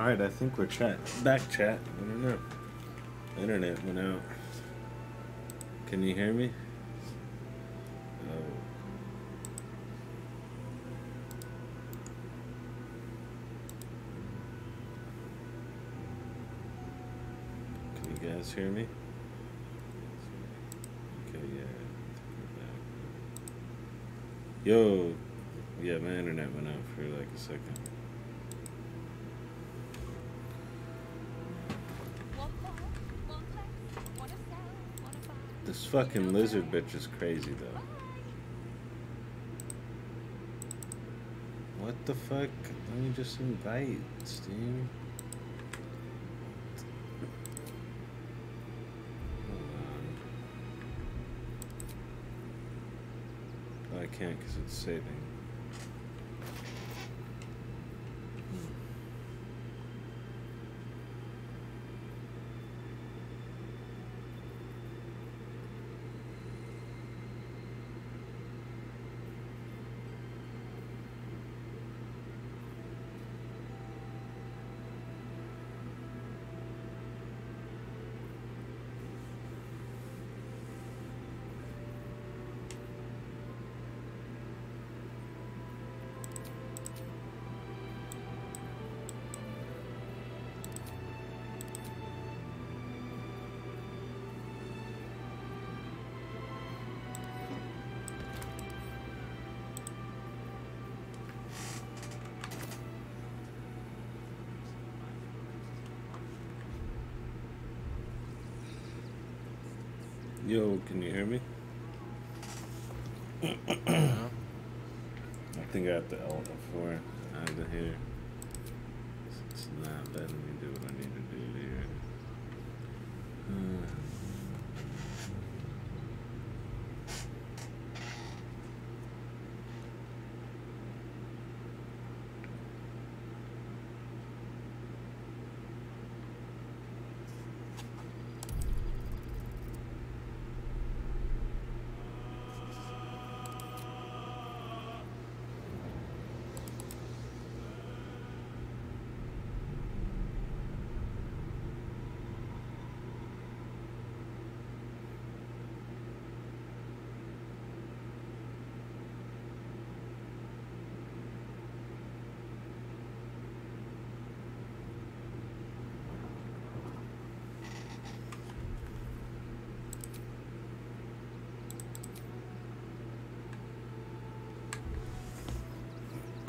Alright, I think we're chat. Back chat. I don't know. Internet went out. Can you hear me? Oh. Can you guys hear me? Okay, yeah. Yo, yeah, my internet went out for like a second. Fucking lizard bitch is crazy though. What the fuck? Let me just invite Steam. Oh, I can't because it's saving. Can you hear me? Uh-huh. I think I have to L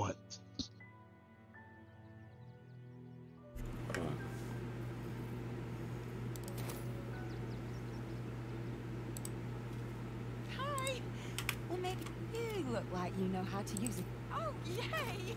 What? Hi! Well, maybe you look like you know how to use it. Oh, yay!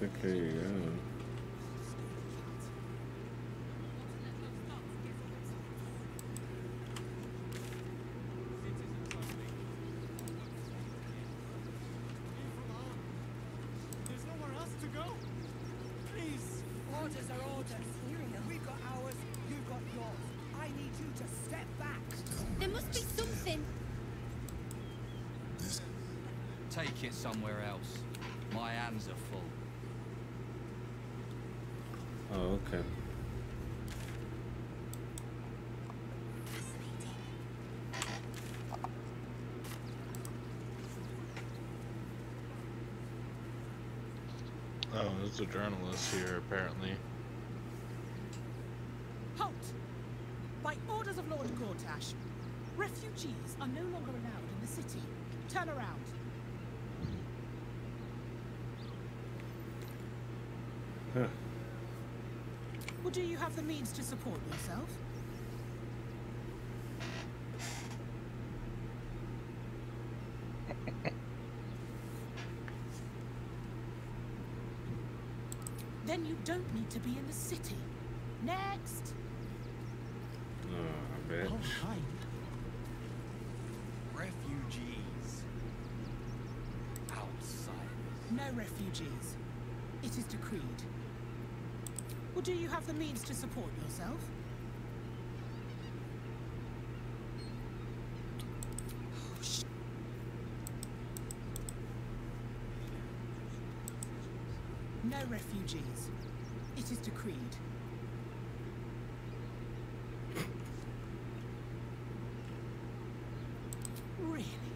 Okay, yeah. There's nowhere else to go. Please. Orders are orders. We've got ours, you've got yours. I need you to step back. There must be something. Take it somewhere else. My hands are full. Oh, okay. Oh, there's a journalist here, apparently. Halt! By orders of Lord Gortash, refugees are no longer allowed in the city. Turn around. Huh. Well, do you have the means to support yourself? then you don't need to be in the city. Next! Oh, I Refugees. Outsiders. No refugees. It is decreed. Well, do you have the means to support yourself? No refugees. It is decreed. Really?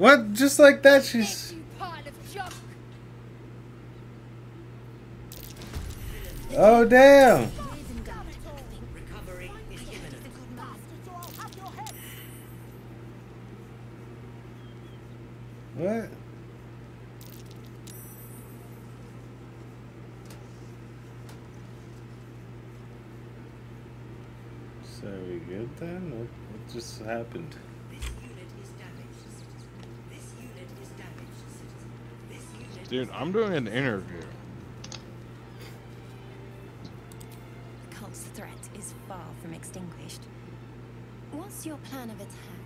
What? Just like that, she's. you pile of junk! Oh damn! Isengard. Recovery is imminent. Bastards, or I'll have your heads! What? So are we good then? What, what just happened? This unit is damaged, citizen. This unit is damaged, citizen. This unit Dude, I'm doing an interview. Cult's threat is far from extinguished. What's your plan of attack?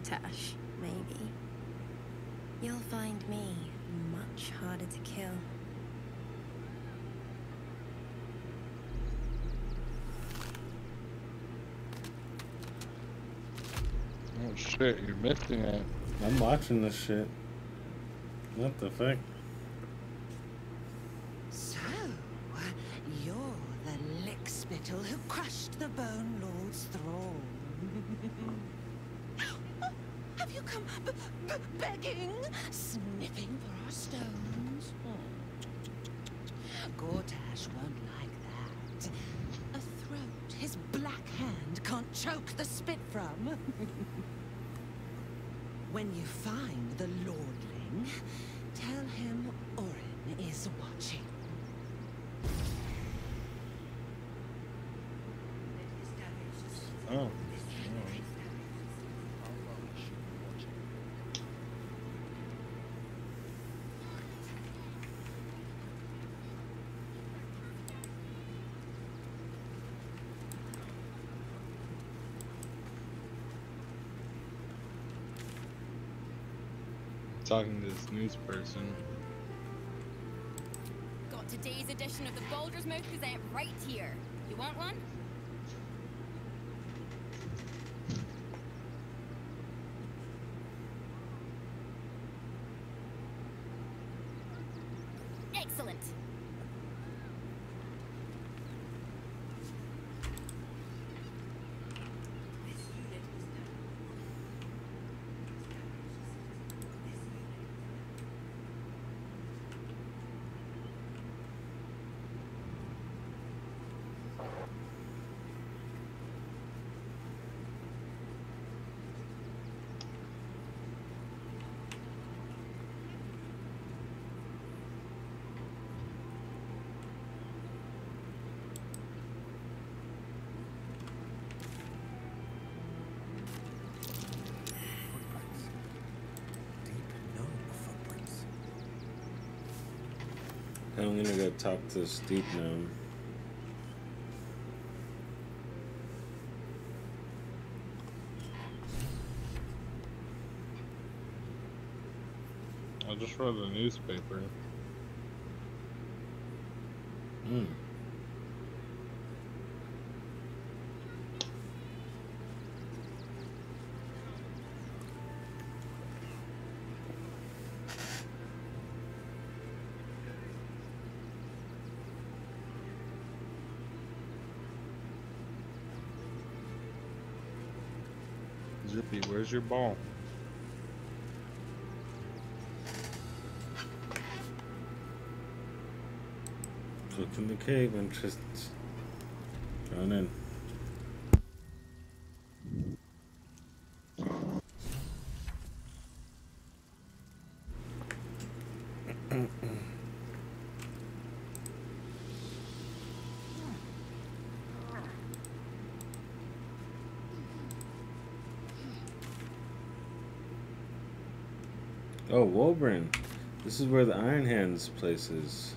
Gortash, maybe. You'll find me much harder to kill. Oh shit, you're missing it. I'm watching this shit. What the fuck? So, you're the lickspittle who crushed the Bone Lord's throne. Have you come b- b- begging, sniffing for our stones? Gortash won't like that. A throat his black hand can't choke the spit from. when you find the Lordling, tell him Orin is watching. Oh. Talking to this news person. Got today's edition of the Baldur's Mouth Gazette right here. You want one? I'm gonna go talk to Steep now. I just read the newspaper. Hmm. Zippy, where's your ball? Look in the cave and just run in. Oh, Wulbren. This is where the Iron Hands place is.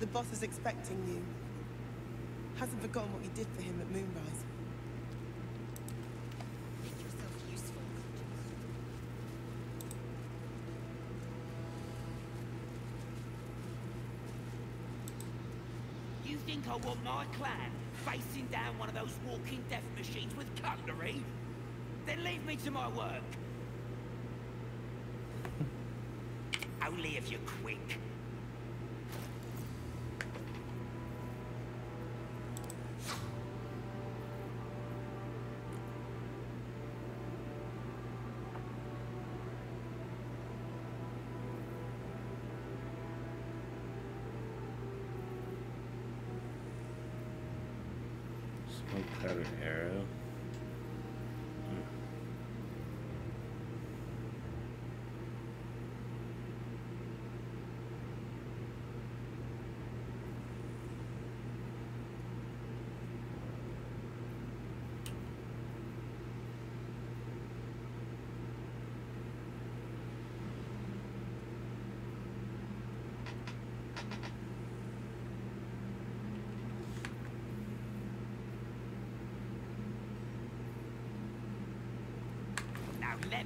The boss is expecting you. Hasn't forgotten what you did for him at Moonrise. Make yourself useful. You think I want my clan facing down one of those walking death machines with cutlery? Then leave me to my work. Only if you're quick. Powder arrow.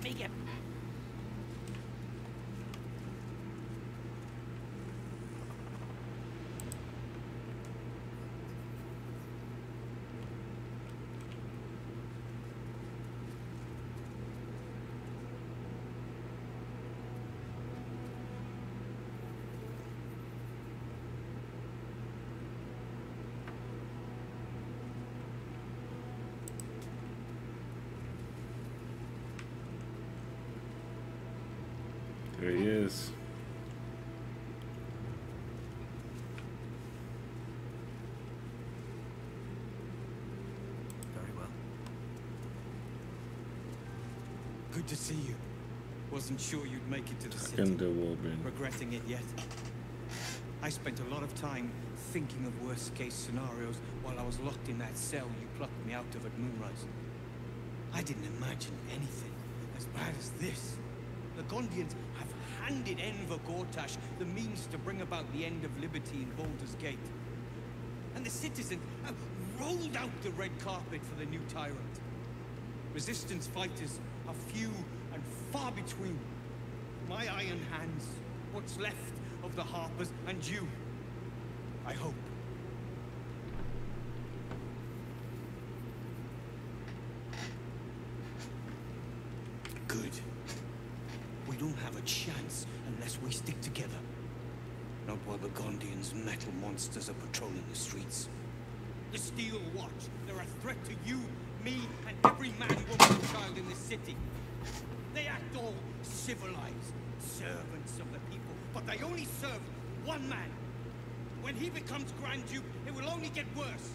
Now let There he is. Very well. Good to see you. Wasn't sure you'd make it to the city. Talking to Wulbren. Regretting it yet? I spent a lot of time thinking of worst case scenarios while I was locked in that cell you plucked me out of at Moonrise. I didn't imagine anything as bad as this. The Gondians have handed Enver Gortash the means to bring about the end of liberty in Baldur's Gate. And the citizens have uh, rolled out the red carpet for the new tyrant. Resistance fighters are few and far between. My iron hands, what's left of the Harpers, and you. I hope. Good. We don't have a chance unless we stick together. Not while the Gondians' metal monsters are patrolling the streets. The They're a threat to you, me, and every man, woman, and child in this city. They act all civilized, servants of the people, but they only serve one man. When he becomes Grand Duke, it will only get worse.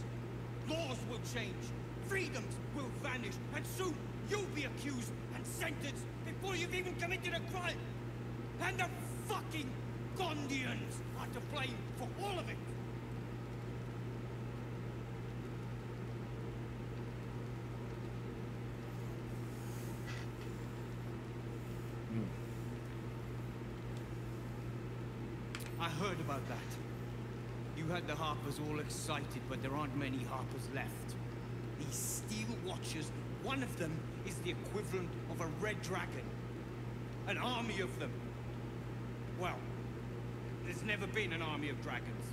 Laws will change, freedoms will vanish, and soon you'll be accused and sentenced before you've even committed a crime. And the fucking Gondians are to blame for all of it. I heard about that. You had the Harpers all excited, but there aren't many Harpers left. These Steel Watchers, one of them is the equivalent of a Red Dragon. An army of them. Well, there's never been an army of dragons.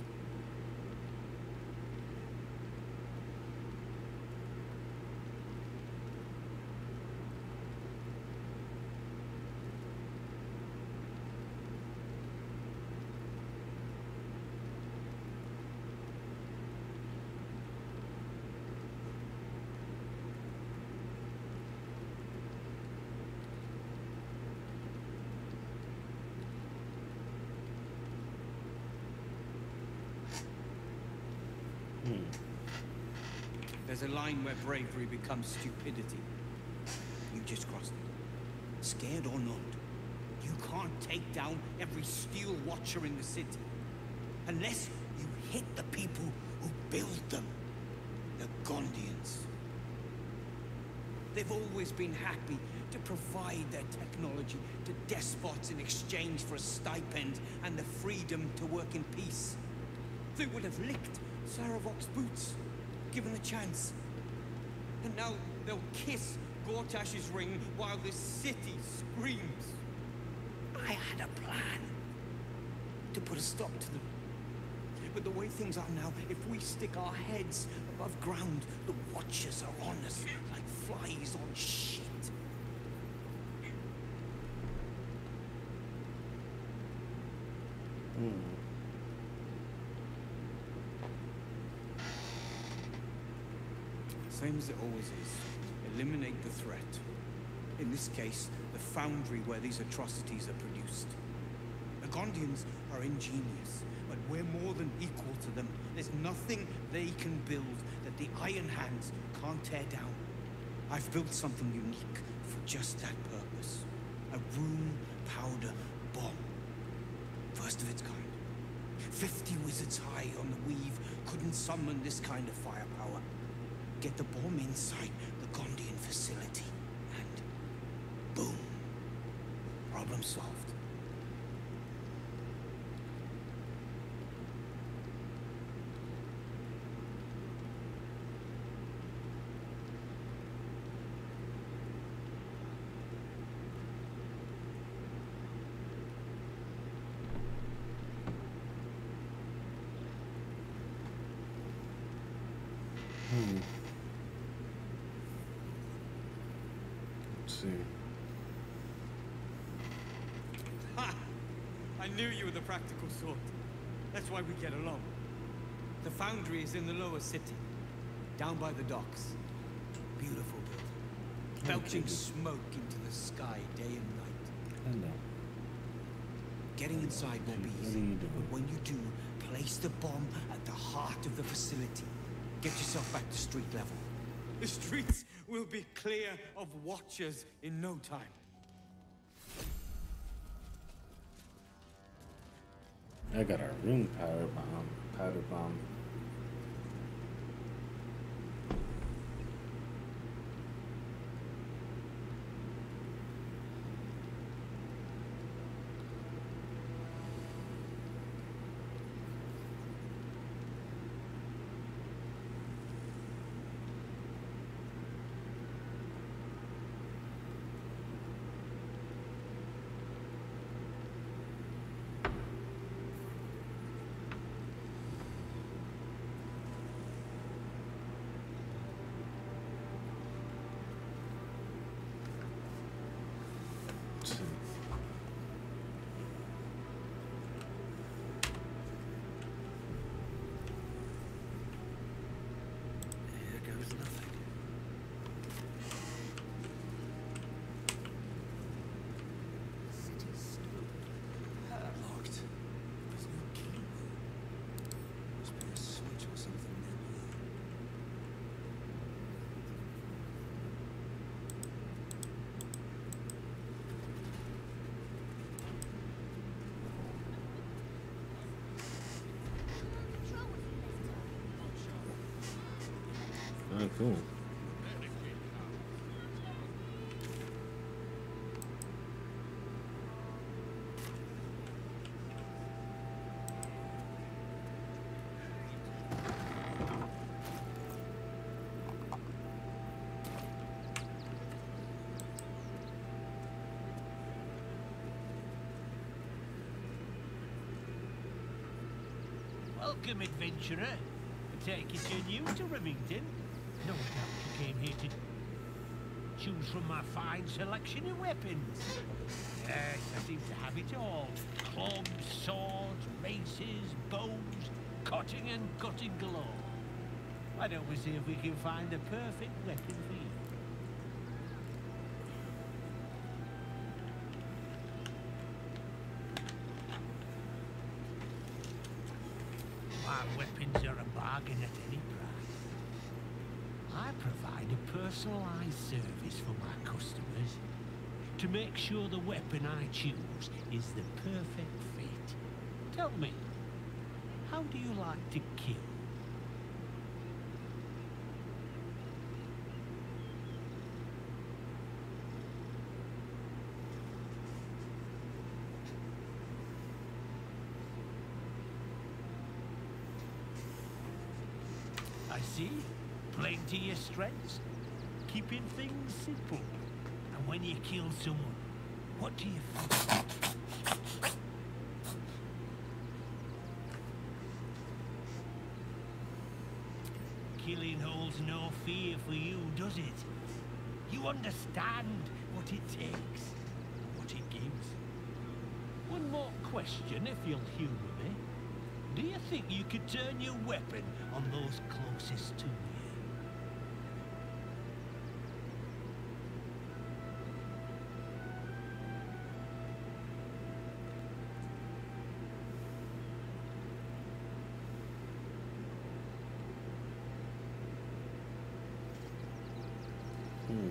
There's a line where bravery becomes stupidity. You just crossed it. Scared or not, you can't take down every steel watcher in the city. Unless you hit the people who build them. The Gondians. They've always been happy to provide their technology to despots in exchange for a stipend and the freedom to work in peace. They would have licked Sarevok's boots, given the chance. And now they'll kiss Gortash's ring while the city screams. I had a plan to put a stop to them. But the way things are now, if we stick our heads above ground, the Watchers are on us like flies on shit. Same as it always is. Eliminate the threat. In this case, the foundry where these atrocities are produced. The Gondians are ingenious, but we're more than equal to them. There's nothing they can build that the Iron Hands can't tear down. I've built something unique for just that purpose. A room powder bomb. First of its kind. Fifty wizards high on the weave couldn't summon this kind of firepower. Get the bomb inside the Gondian facility, and boom. Problem solved. Hmm. Let's see. Ha! I knew you were the practical sort. That's why we get along. The foundry is in the lower city, down by the docks. Beautiful building. Belching goodness. smoke into the sky day and night. Hello. Getting inside will be easy, but when you do, place the bomb at the heart of the facility. Get yourself back to street level. The streets will be clear of watchers in no time. I got a runepowder bomb. Powder bomb. Let's see. Here goes nothing. Locked. There's no key. Must be a switch or something nearby. Oh, cool. Welcome, adventurer. I take it you're new to Rivington. No doubt you came here to choose from my fine selection of weapons. Yes, I seem to have it all. Clubs, swords, maces, bows, cutting and cutting galore. Why don't we see if we can find the perfect weapon for you? My weapons are a bargain at any price. Personalized service for my customers. to make sure the weapon I choose is the perfect fit. Tell me, how do you like to kill? I see. To your strengths. Keeping things simple. And when you kill someone, what do you think? Killing holds no fear for you, does it? You understand what it takes, what it gives. One more question, if you'll humour me. Do you think you could turn your weapon on those closest to you? Hmm.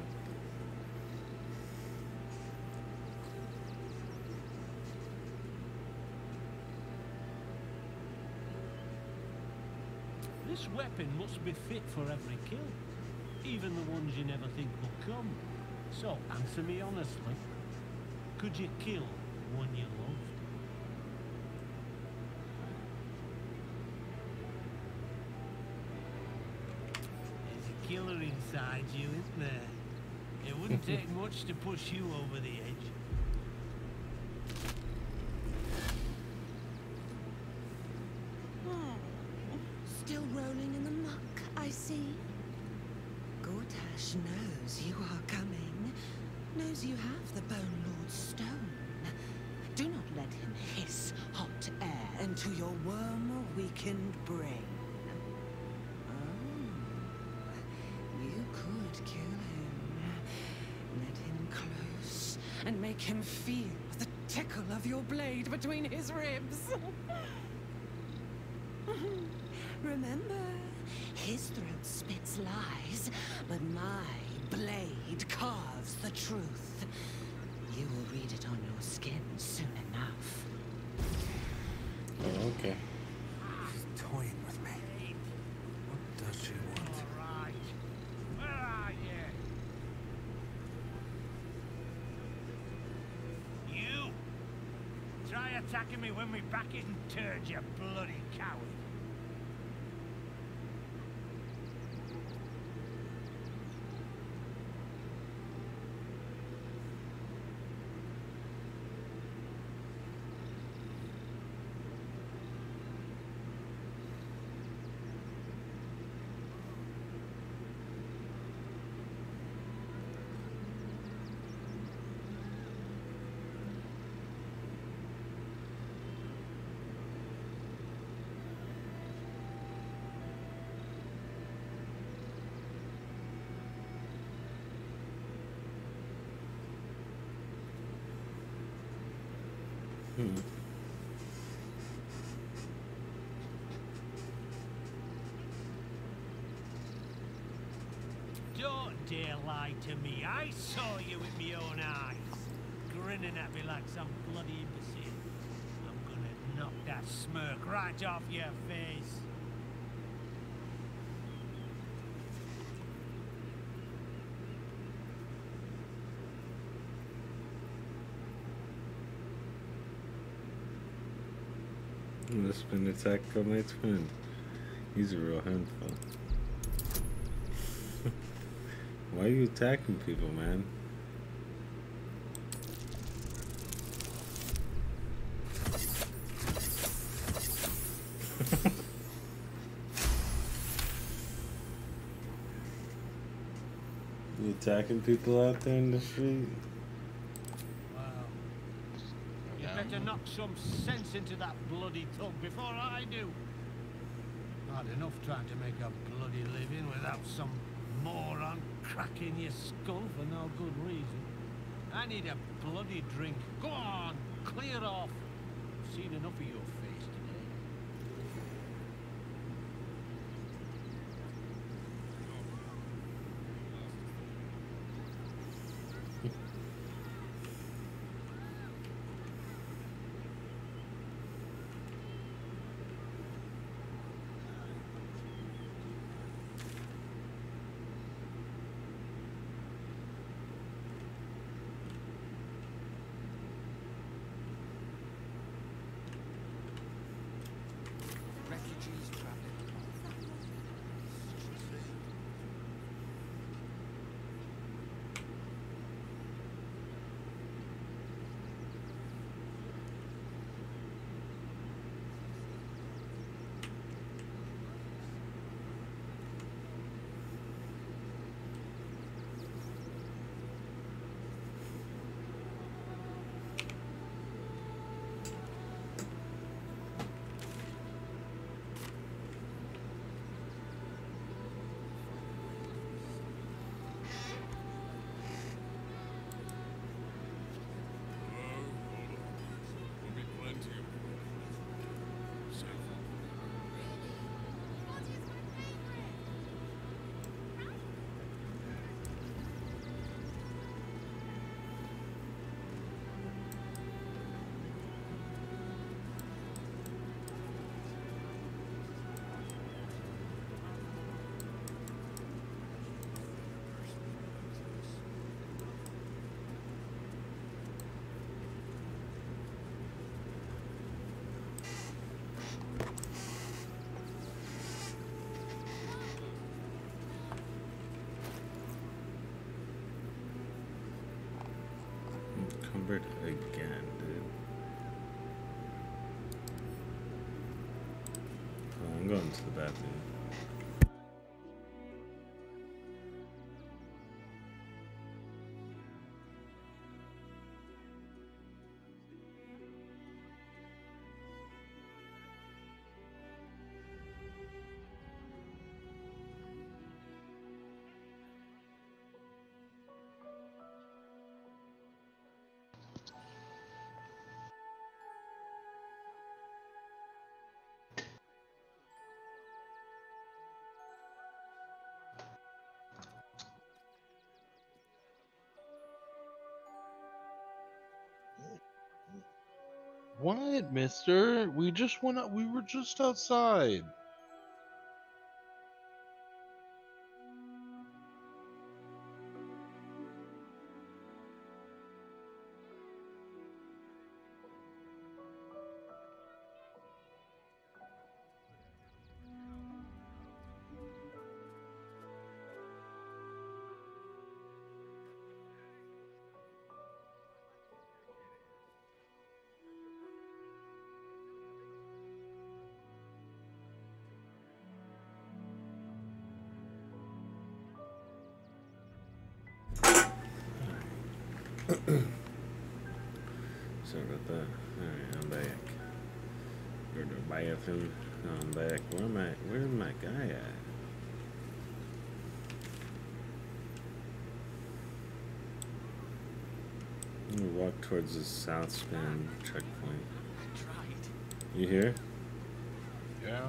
This weapon must be fit for every kill. Even the ones you never think will come. So, answer me honestly. Could you kill one you loved? There's a killer inside you, isn't there? It wouldn't take much to push you over the edge. Feel the tickle of your blade between his ribs. Remember, his throat spits lies, but my blade carves the truth. You will read it on your skin soon enough. Okay. She's toying with me. What does she want? Right. Where are you? You! Try attacking me when my back isn't turned, you bloody coward. Hmm. Don't dare lie to me. I saw you with my own eyes. Grinning at me like some bloody imbecile. I'm gonna knock that smirk right off your face. This been attacked by my twin. He's a real handful. Why are you attacking people, man? you attacking people out there in the street? Wow. You better knock some sense into that bloody tongue before I do. Hard enough trying to make a bloody living without some moron cracking your skull for no good reason. I need a bloody drink. Go on, clear off. I've seen enough of your encumbered again, dude. Oh, I'm going to the bathroom. What, mister? We just went out, we were just outside. Towards the south span checkpoint. You here? Yeah.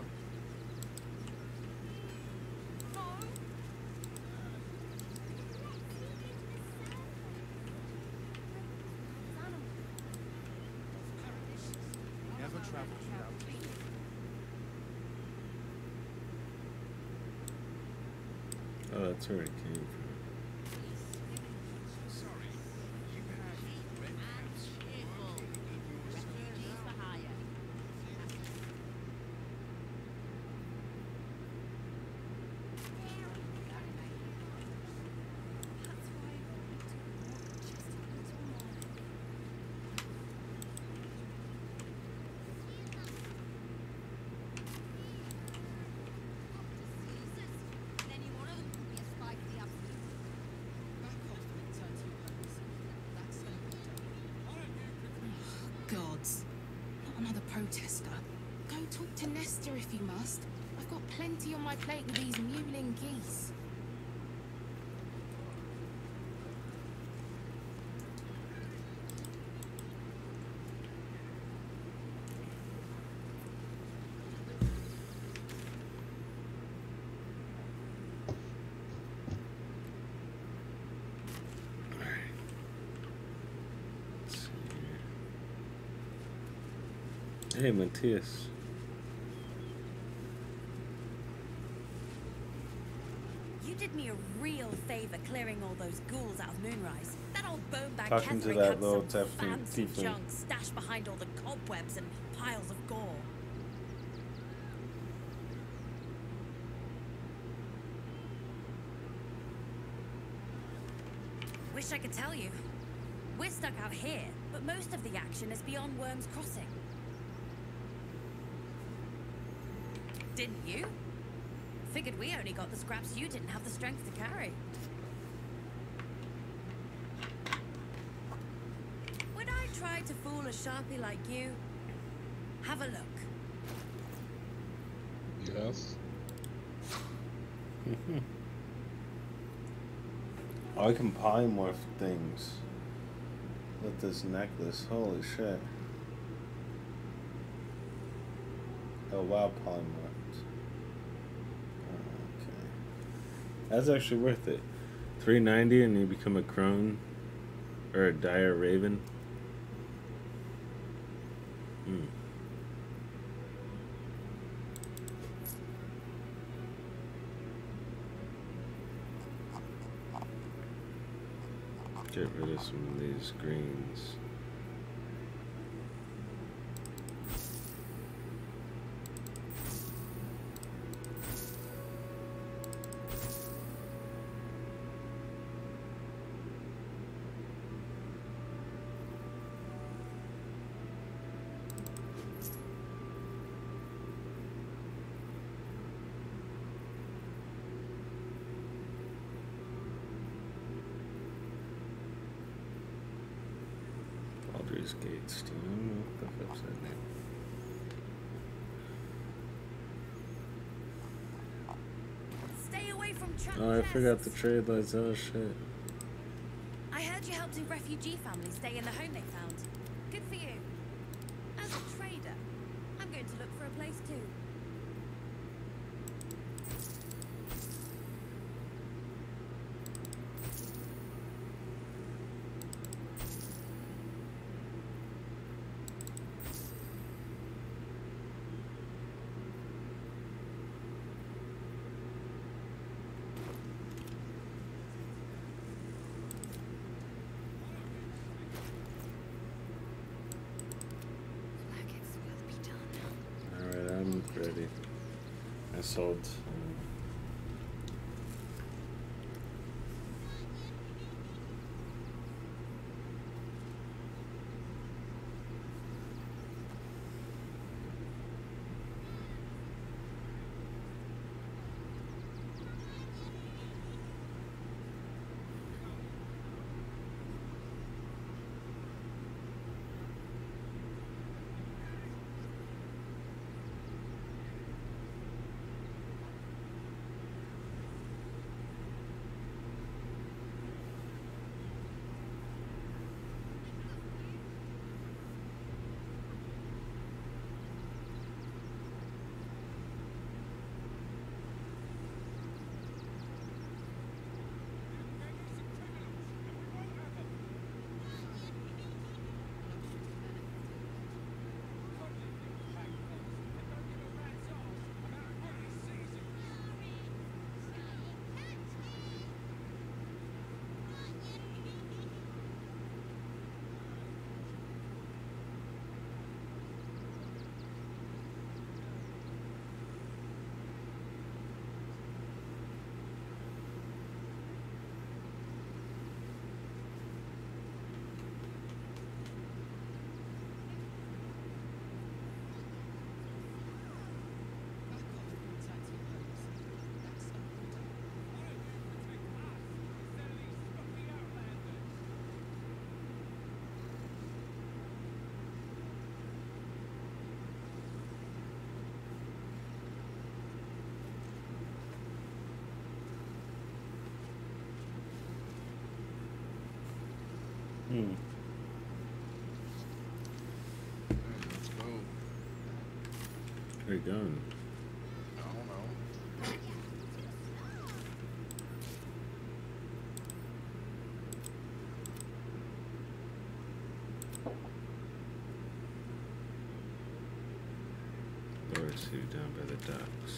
Never traveled without tea. Oh, that's where it came from. Gods. Not another protester. Go talk to Nestor if you must. I've got plenty on my plate with these mewling geese. Hey, Mattis. Did me a real favor clearing all those ghouls out of Moonrise. That old bonebag Talking to that little fancy junk stashed behind all the cobwebs and piles of gore. Wish I could tell you. We're stuck out here, but most of the action is beyond Wyrm's Crossing. Didn't you? Figured we only got the scraps you didn't have the strength to carry. Would I try to fool a sharpie like you? Have a look. Yes. I can polymorph things with this necklace. Holy shit. Oh wow, polymorphs. Okay. That's actually worth it. 390 and you become a crone or a dire raven. Hmm. Get rid of some of these greens. these gates, dude. What the fuck's that name? Stay away from trap Oh, I forgot the trade lights. Oh shit. I heard you helped a refugee family stay in the home they found. Hmm. Let's go. Where you going? I don't know. Or two down by the docks.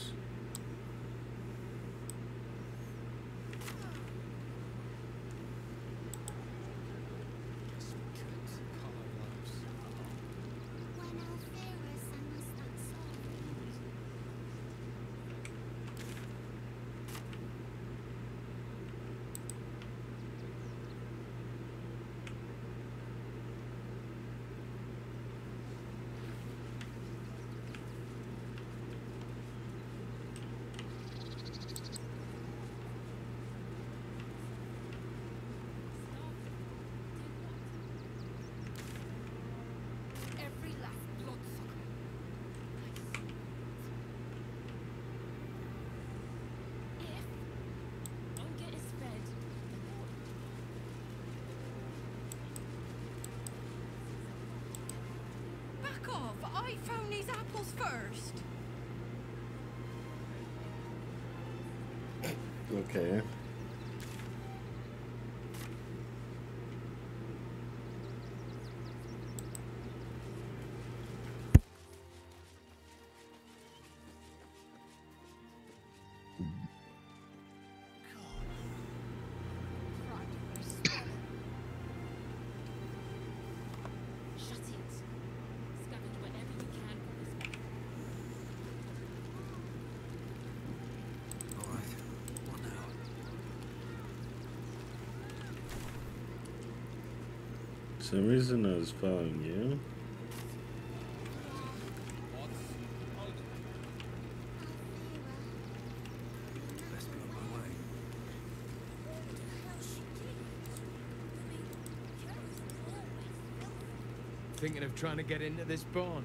Every last bloodsucker. If don't get us fed. Back I found these apples first. Okay. Some reason I was following you. Thinking of trying to get into this barn?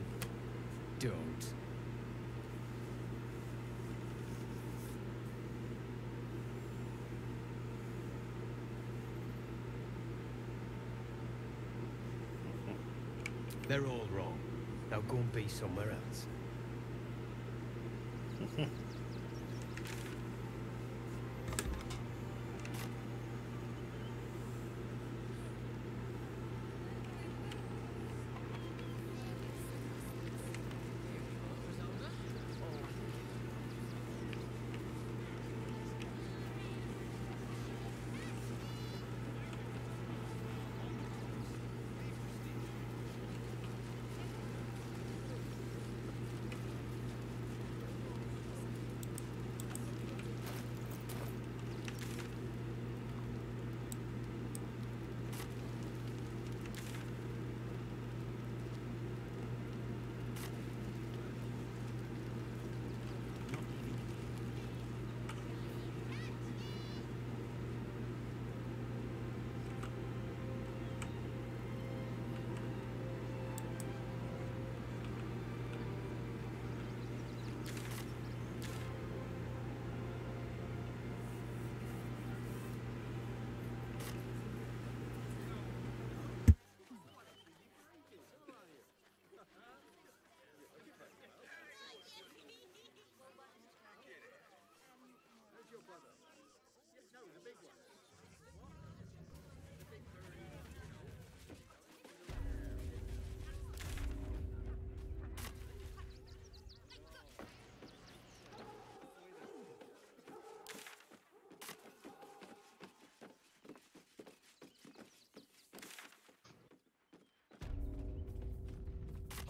Don't. They're all wrong. Now go and be somewhere else.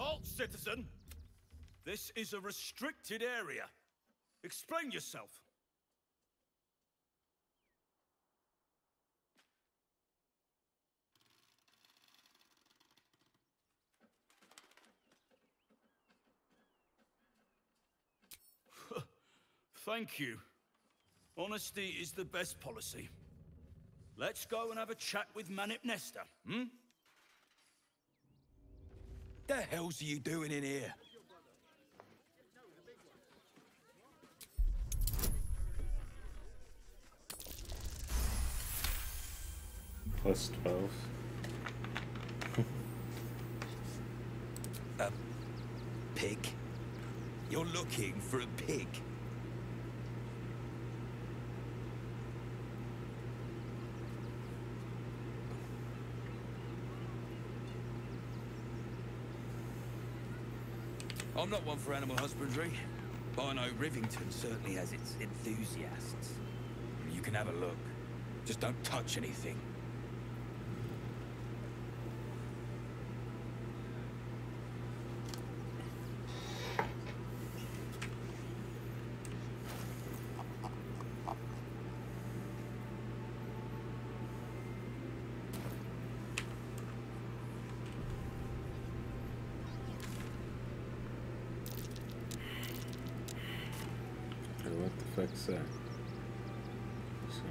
Halt, citizen! This is a restricted area. Explain yourself. Thank you. Honesty is the best policy. Let's go and have a chat with Manip Nesta, hmm? The hell's you doing in here? Plus 12. a pig? You're looking for a pig? I'm not one for animal husbandry, but I know Rivington certainly has its enthusiasts. You can have a look. Just don't touch anything. Okay, what the fuck's that? So,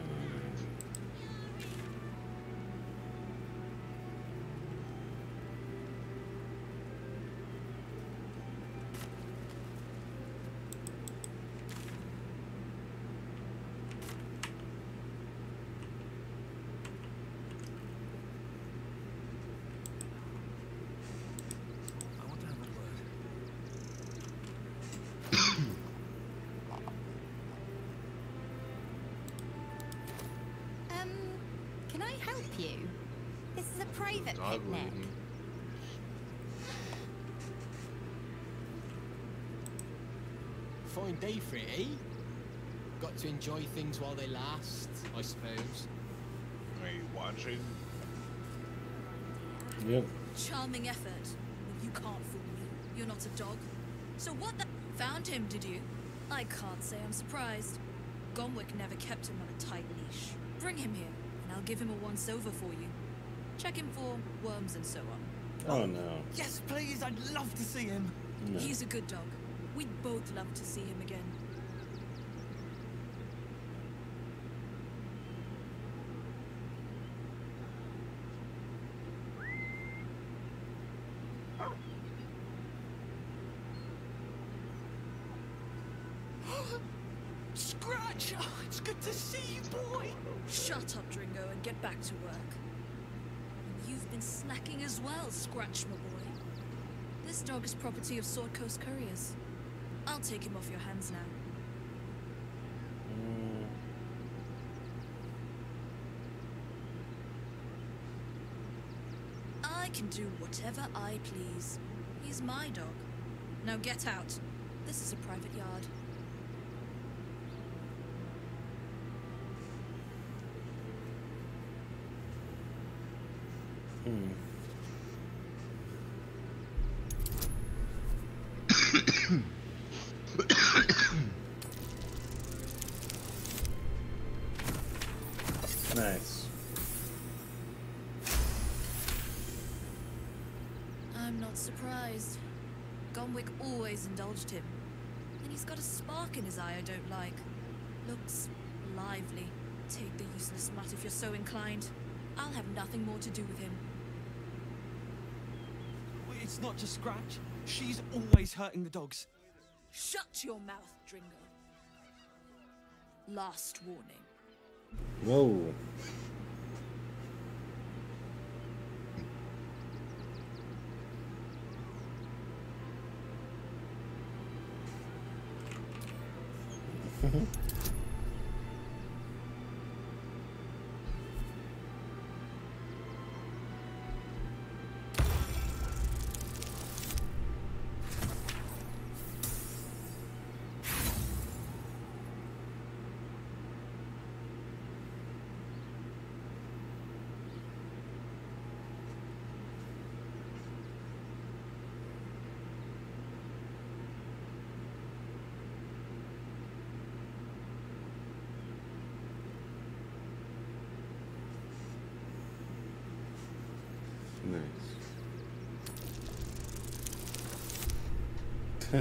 I want to have a word. Um, can I help you? This is a private Dog picnic. lady. Fine day for it, eh? Got to enjoy things while they last, I suppose. Are you watching? Yep. Charming effort. You can't fool me. You're not a dog. So what the... Found him, did you? I can't say I'm surprised. Gomwick never kept him on a tight leash. Bring him here, and I'll give him a once-over for you. Check him for worms and so on. Oh no. Yes, please. I'd love to see him. No. He's a good dog. We'd both love to see him again. Scratch! Oh, it's good to see you, boy! Shut up, Dringo, and get back to work. And you've been snacking as well, Scratch, my boy. This dog is property of Sword Coast Couriers. Take him off your hands now. Mm. I can do whatever I please. He's my dog. Now get out. This is a private yard. Surprised. Gomwick always indulged him. And he's got a spark in his eye I don't like. Looks lively. Take the useless mutt if you're so inclined. I'll have nothing more to do with him. It's not just Scratch. She's always hurting the dogs. Shut your mouth, Dringo. Last warning. Whoa. Nice. How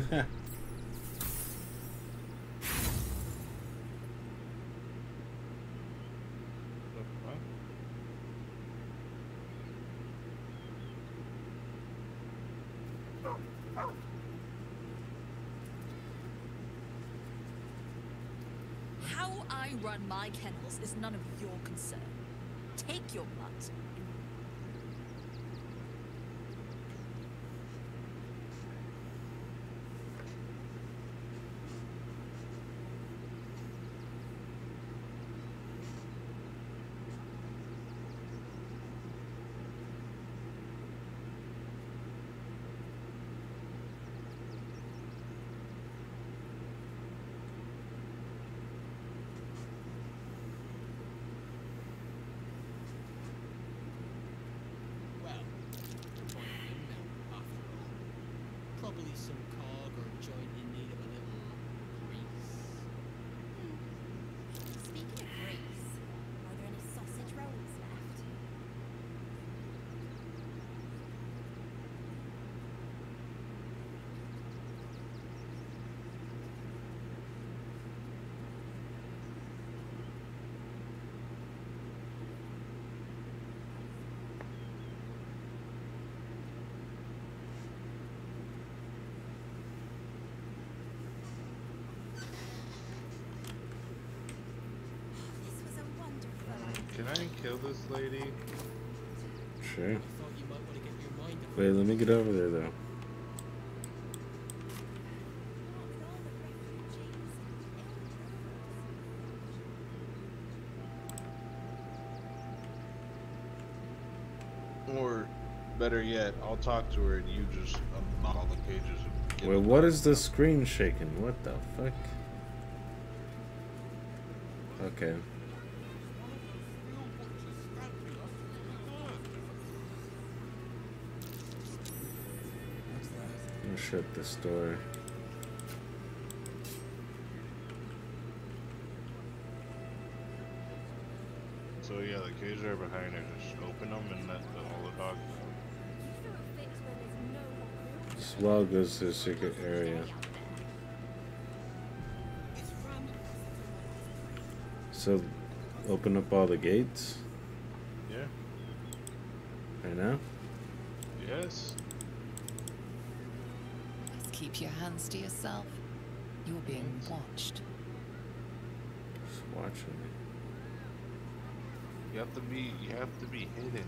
I run my kennels is none of your concern. Take your mutt. Well, point in now, after all. Probably some cog or joint in need of a little grease. Speaking of grease, are there any sausage rolls left? This was a wonderful. Can I kill this lady? Sure. Thought you might want to get your mind Wait, let me get over there though. Or better yet, I'll talk to her and you just unlock all the cages. And get Wait, what is the screen shaking? What the fuck? Okay. I'll shut this door. So yeah, the cages are behind her. Just open them and let the, all the dogs out. Swell goes to the secret area. So, open up all the gates Yeah. right now. Yes. Keep to yourself. You're being watched. Just watching me. You have to be. You have to be hidden, dude.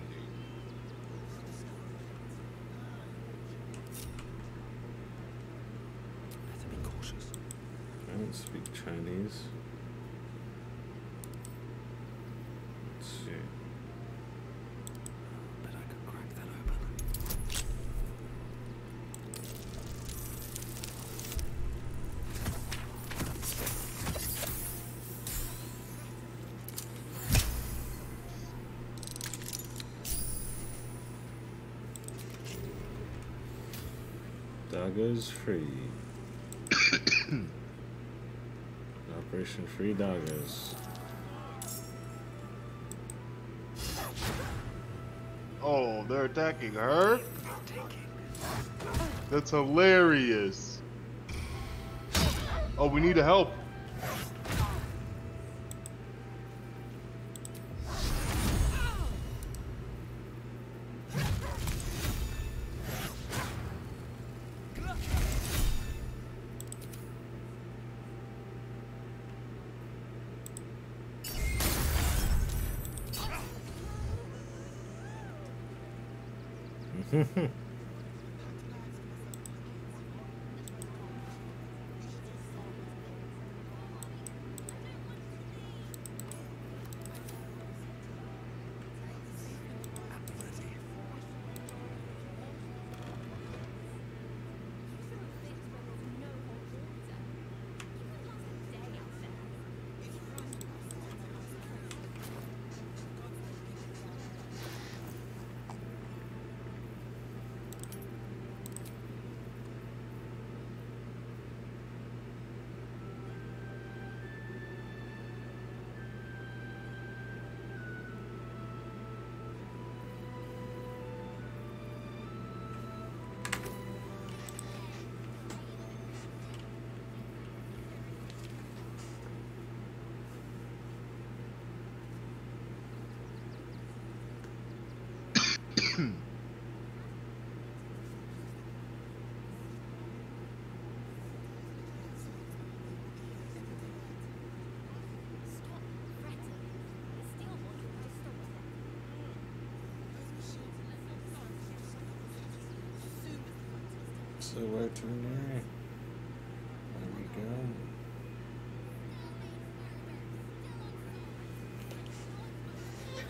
Better be cautious. I don't speak Chinese. Let's see. Bet I could crack that open. Free. Operation Free Doggos. Oh, they're attacking her? That's hilarious. Oh, we need to help.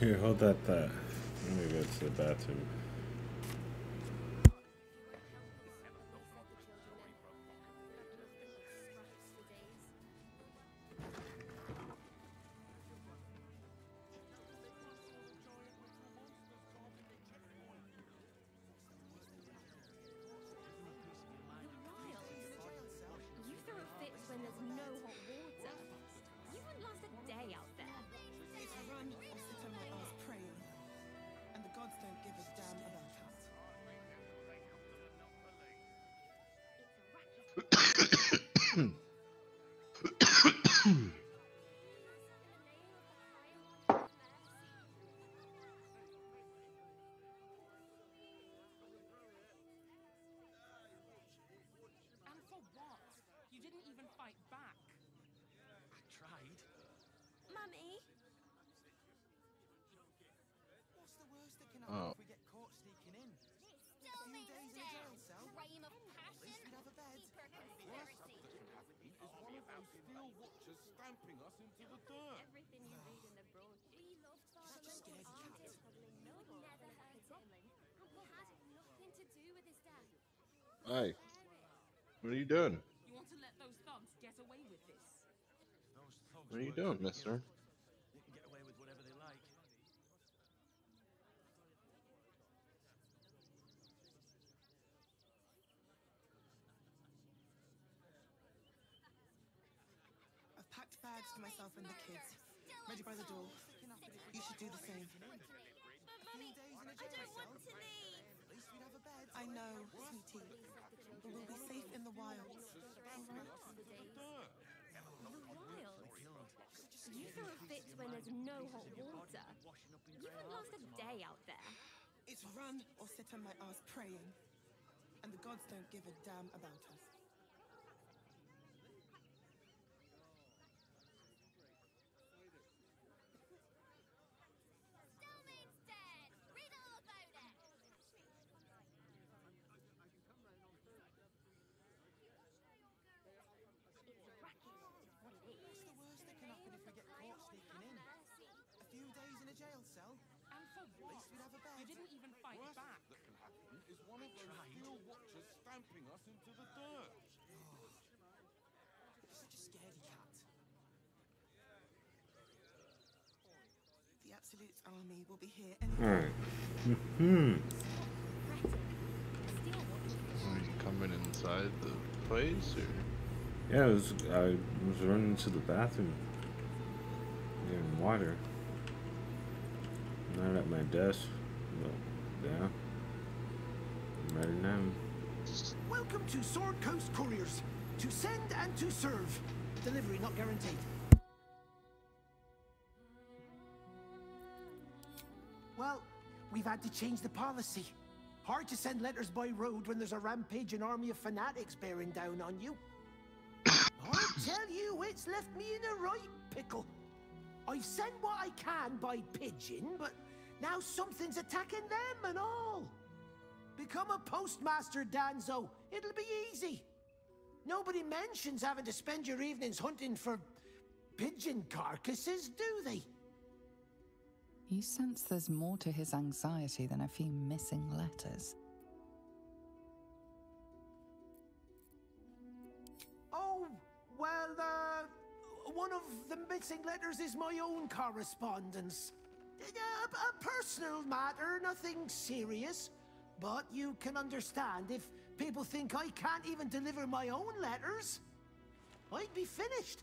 Here, hold that thought. Let me go to the bathroom. Oh. if we get caught sneaking in? Still A few means days in a death. jail cell? Crime of At least we'd have a bed. Deeper conspiracy. is one of those steel watchers stamping us into the dirt. Everything you read in the broadsheet. We loved Such a scaredy cat. You would never hurt him. We had nothing to do with his death. Hi. What are you doing? You want to let those thugs get away with this? What are you doing, mister? They can get away with whatever they like. I've bags myself and the kids. Ready by the door. You should do the same. But mummy, I don't want to leave. At least we'd have a bed. I know, sweetie. But we'll be safe in the wilds. You throw fits when there's no hot water. You wouldn't last a day out there. It's run or sit on my ass praying. And the gods don't give a damn about us. even fight Worst back. that can happen is one of those steel watchers stamping us into the dirt. Such a scaredy cat. The Absolute's army will be here any Alright. Hmm. Coming inside the place, or Yeah, I was, I was running to the bathroom. Getting water. Not at my desk, but yeah. I'm ready now. Welcome to Sword Coast Couriers. To send and to serve. Delivery not guaranteed. Well, we've had to change the policy. Hard to send letters by road when there's a rampaging army of fanatics bearing down on you. I tell you, it's left me in a right pickle. I've sent what I can by pigeon, but now something's attacking them and all. Become a postmaster, Danzo. It'll be easy. Nobody mentions having to spend your evenings hunting for pigeon carcasses, do they? You sense there's more to his anxiety than a few missing letters. Oh, well, uh, one of the missing letters is my own correspondence. A, a personal matter, nothing serious. But you can understand if people think I can't even deliver my own letters, I'd be finished.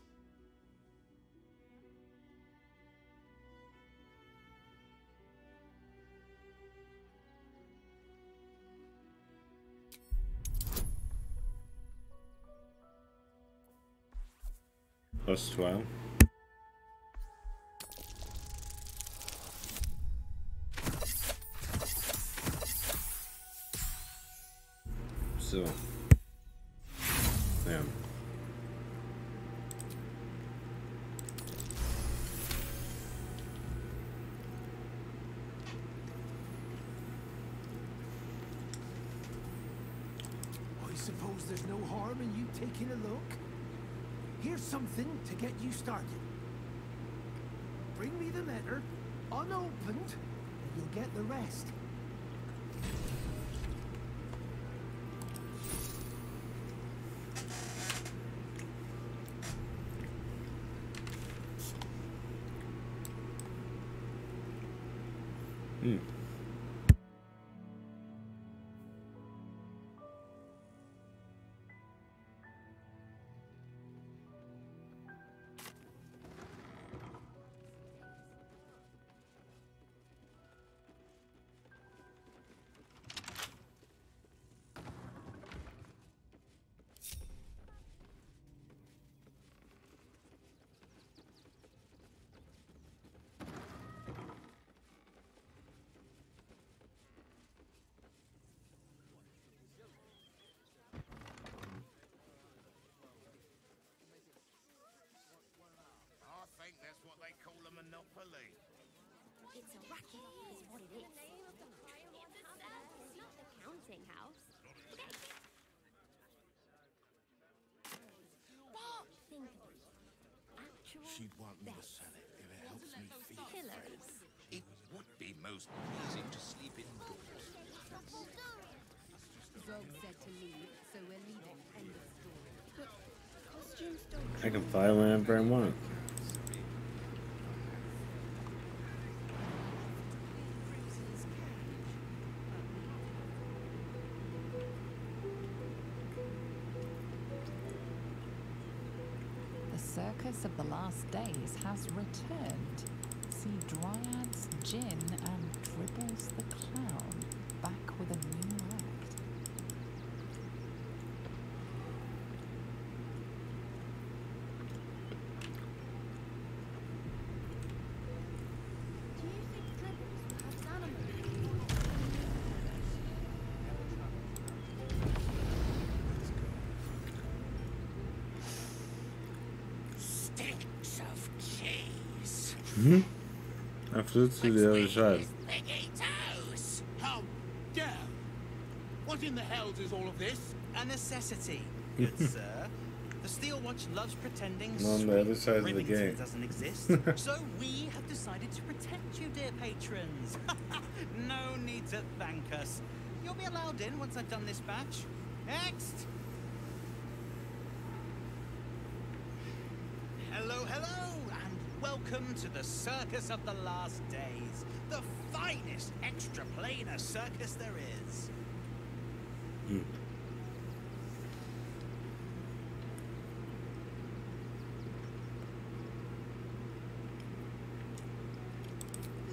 Plus 12. So. Yeah. I suppose there's no harm in you taking a look. Here's something to get you started. Bring me the letter, unopened, and you'll get the rest. Hmm. It's a racket, is what it is. It's not the counting house. But think of it. Actual She'd want me to sell it if it helps me feel Pillows. It would be most pleasing to sleep indoors. Zog said to leave, so we're leaving. End of story. But costumes don't I can fly whenever I want. The circus of the last days has returned. See Dryads, Djinn, and Dribbles the Clown back with a new act. Do you think Dribbles perhaps animals? Sticks of cheese. Hmm? I flew to the other side. Piggy toes. How dare! What in the hell is all of this? A necessity, good sir. The Steel Watch loves pretending I'm on the other side of the game. doesn't exist. so we have decided to protect you, dear patrons. no need to thank us. You'll be allowed in once I've done this batch. Next. Hello, hello, and welcome to the Circus of the Last Days, the finest extra-planar circus there is.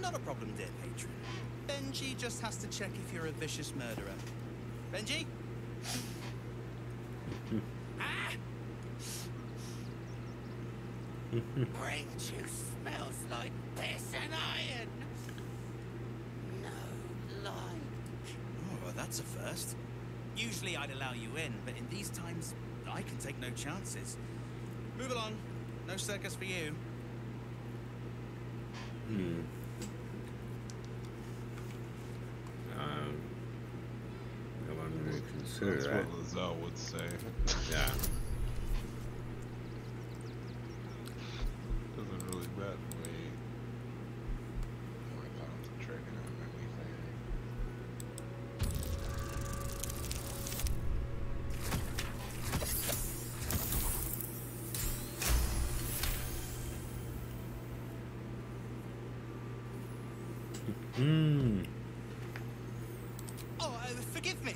Not a problem, dear patron. Benji just has to check if you're a vicious murderer. Benji? ah! Brain juice smells like piss and iron. No like. Oh, well, that's a first. Usually I'd allow you in, but in these times, I can take no chances. Move along. No circus for you. Hmm. Um, I'm going to consider That's that. what Lae'zel would say. Yeah. Doesn't really let me like concentrating on anything. Hmm. Oh, uh, forgive me.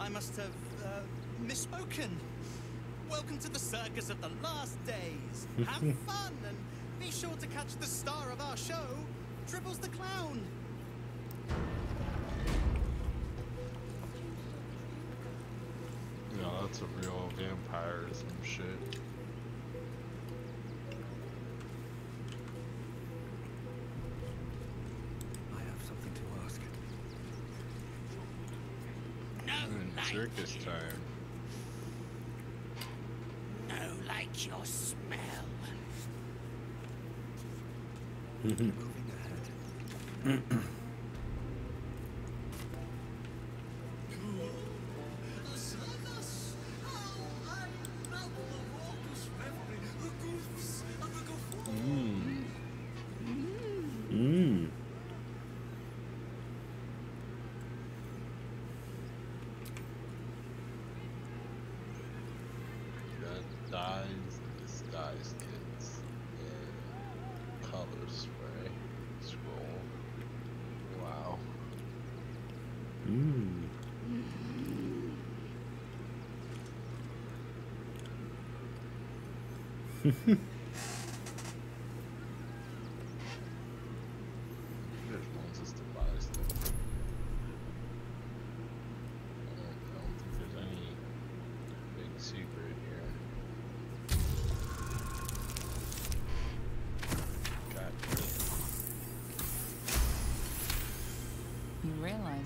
I must have uh, misspoken. Welcome to the circus of the last days. Have fun and be sure to catch the star of our show, Dribbles the Clown. You know, that's a real vampirism shit. I have something to ask. In circus time. No, like your smell. Mm-hmm. Moving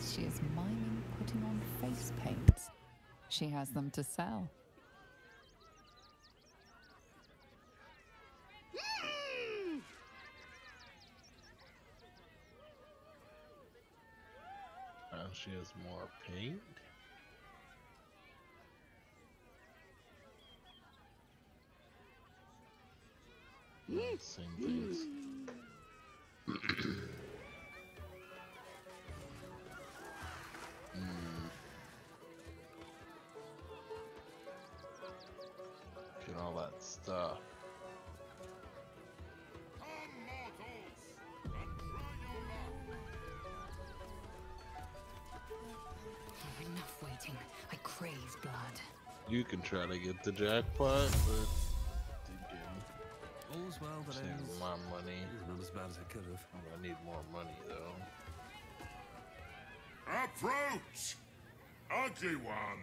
she is miming putting on face paint. She has them to sell. Now she has more paint. No, Same things. Mm. Get all that stuff. Enough waiting. I crave blood. You can try to get the jackpot, but All's well need more money. Not as bad as I could have. I need more money though. Approach! Ugly one!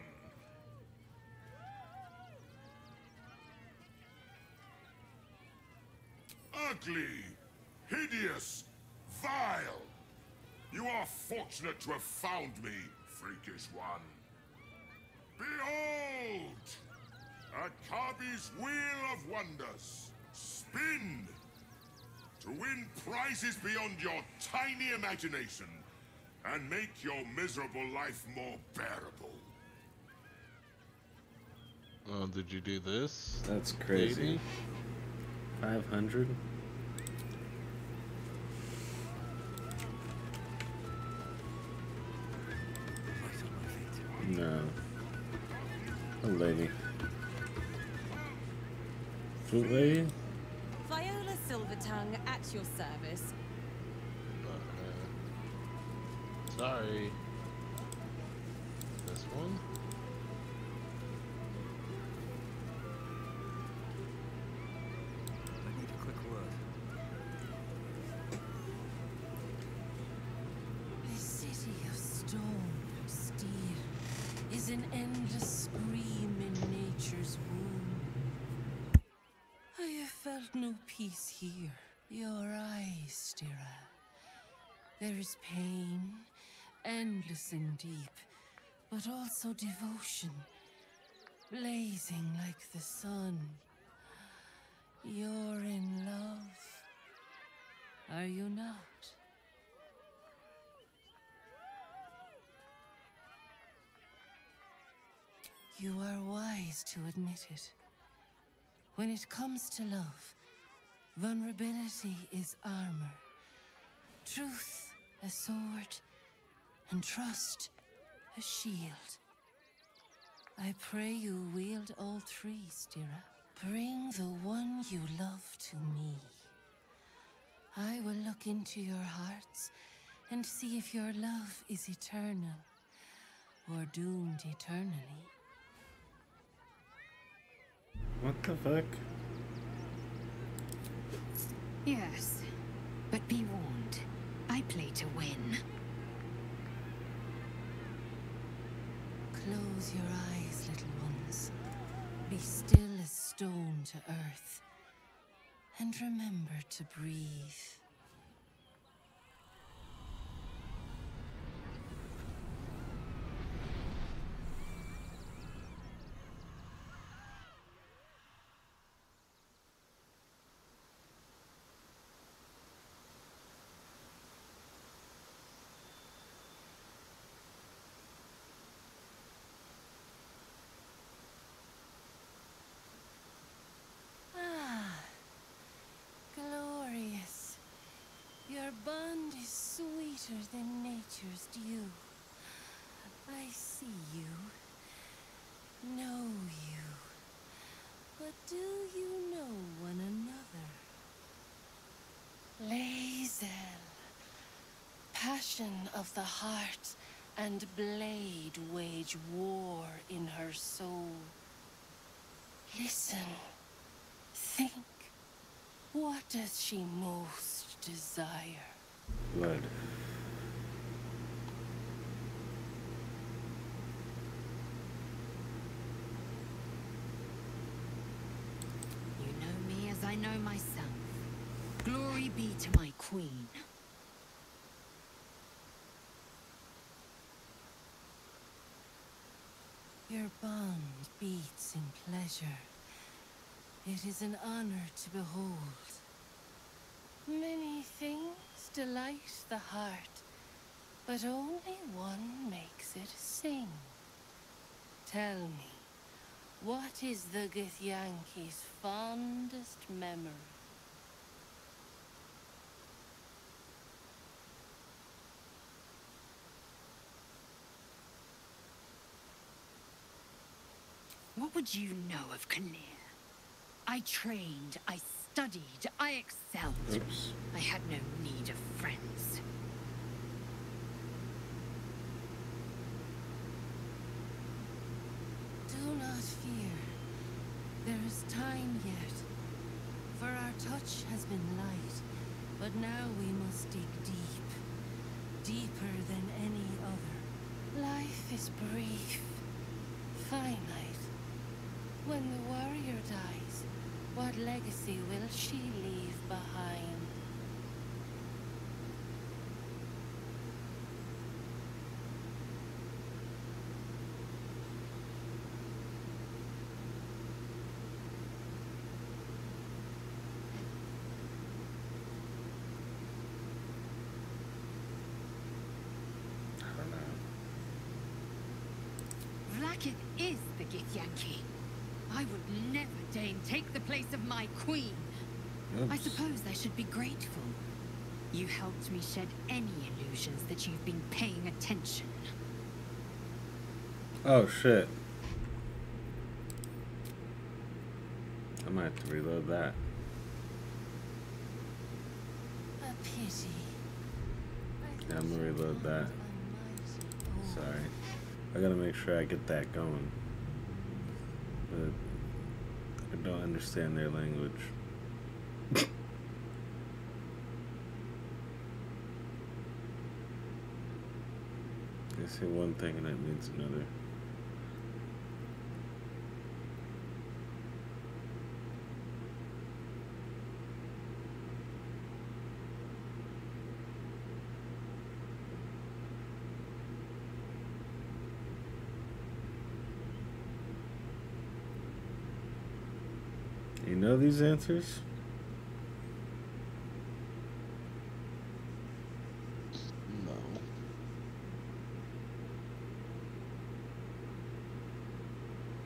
Ugly! Hideous! Vile! You are fortunate to have found me, freakish one. Behold! Akabi's Wheel of Wonders! Spin! To win prizes beyond your tiny imagination and make your miserable life more bearable. Oh, did you do this? That's crazy. 500? No. A lady. Fruit lady? Viola Silvertongue at your service. Uh, sorry. This one? Felt no peace here. Your eyes, Stira. There is pain, endless and deep, but also devotion, blazing like the sun. You're in love. Are you not? You are wise to admit it. When it comes to love, vulnerability is armor, truth a sword, and trust a shield. I pray you wield all three, Stira. Bring the one you love to me. I will look into your hearts and see if your love is eternal or doomed eternally. What the fuck? Yes, but be warned. I play to win. Close your eyes, little ones. Be still as stone to earth. And remember to breathe. Ah, glorious. Your bond is sweeter than nature's dew. I see you, know you. But do you know one another? Lae'zel, passion of the heart and blade wage war in her soul. Listen. Think. What does she most desire? Blood. You know me as I know myself. Glory be to my queen. Your bond beats in pleasure. It is an honor to behold. Many things delight the heart, but only one makes it sing. Tell me, what is the Githyanki's fondest memory? Would you know of Kinnear? I trained, I studied, I excelled. Oops. I had no need of friends. Do not fear. There is time yet. For our touch has been light, but now we must dig deep. Deeper than any other. Life is brief, finite. When the warrior dies, what legacy will she leave behind? Vlaakith is the Githyanki. I would never deign take the place of my queen. I suppose I should be grateful. You helped me shed any illusions that you've been paying attention. Oh shit. I might have to reload that. A pity. Yeah, I'm gonna reload that. Sorry. I gotta make sure I get that going. But I don't understand their language. They say one thing and it means another. You know these answers? No.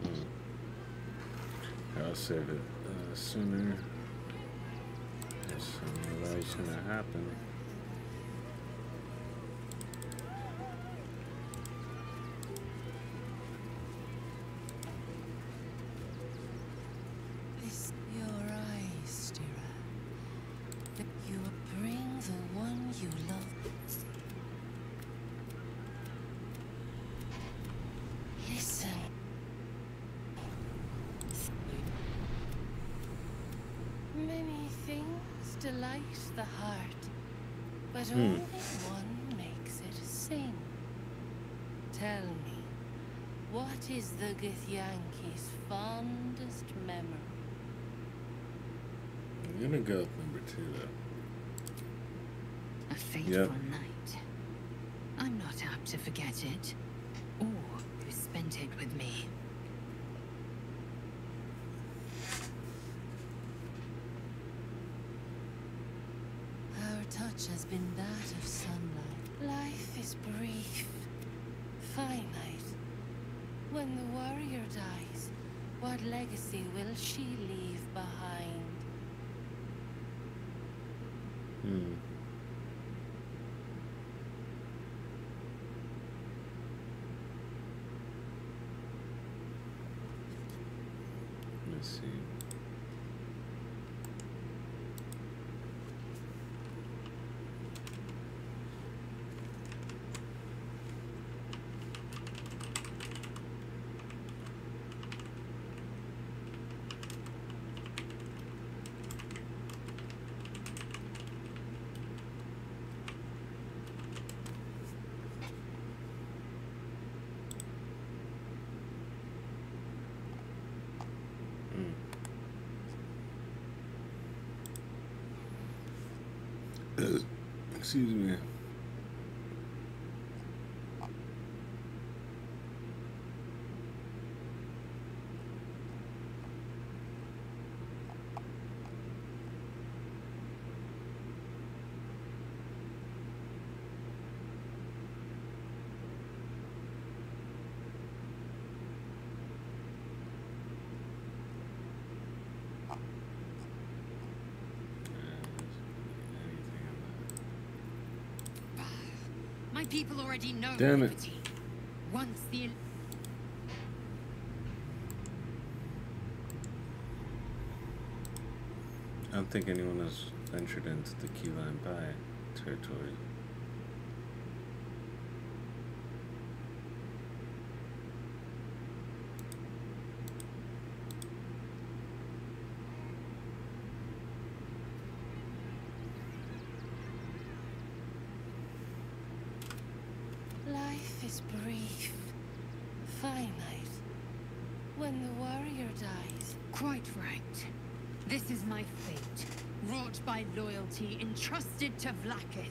Hmm. I'll save it uh, sooner. Know that's gonna happen. This your eyes, Stira. That you bring the one you love. Listen. Many things delight the heart, but Hmm. only one makes it sing. Tell me, what is the Githyanki's fondest memory? I'm gonna go with number two though. A fateful Yep. night. I'm not apt to forget it. Or who spent it with me. Our has been that of sunlight. Life is brief, finite. When the warrior dies, what legacy will she leave behind? Hmm. Let's see. Mm. Excuse me. My people already know Damn it. Once the I don't think anyone has ventured into the key lime pie territory. Life is brief, finite. When the warrior dies, Quite right. This is my fate, wrought by loyalty, entrusted to Vlaakith.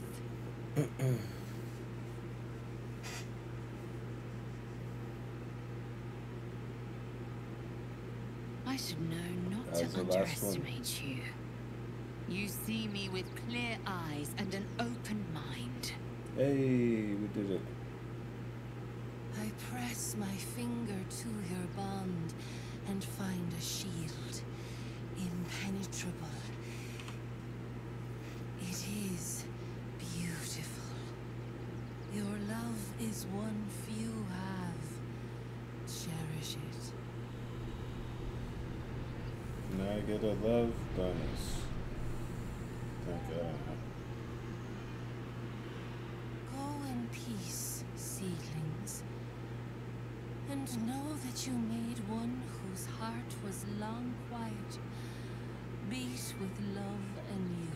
I should know not to underestimate you. You see me with clear eyes and an open mind. Hey, we did it. I press my finger to your bond, and find a shield impenetrable. It is beautiful. Your love is one few have. Cherish it. Now I get a love bonus. Thank God. Go in peace, seedlings. And know that you made one whose heart was long quiet, beat with love anew.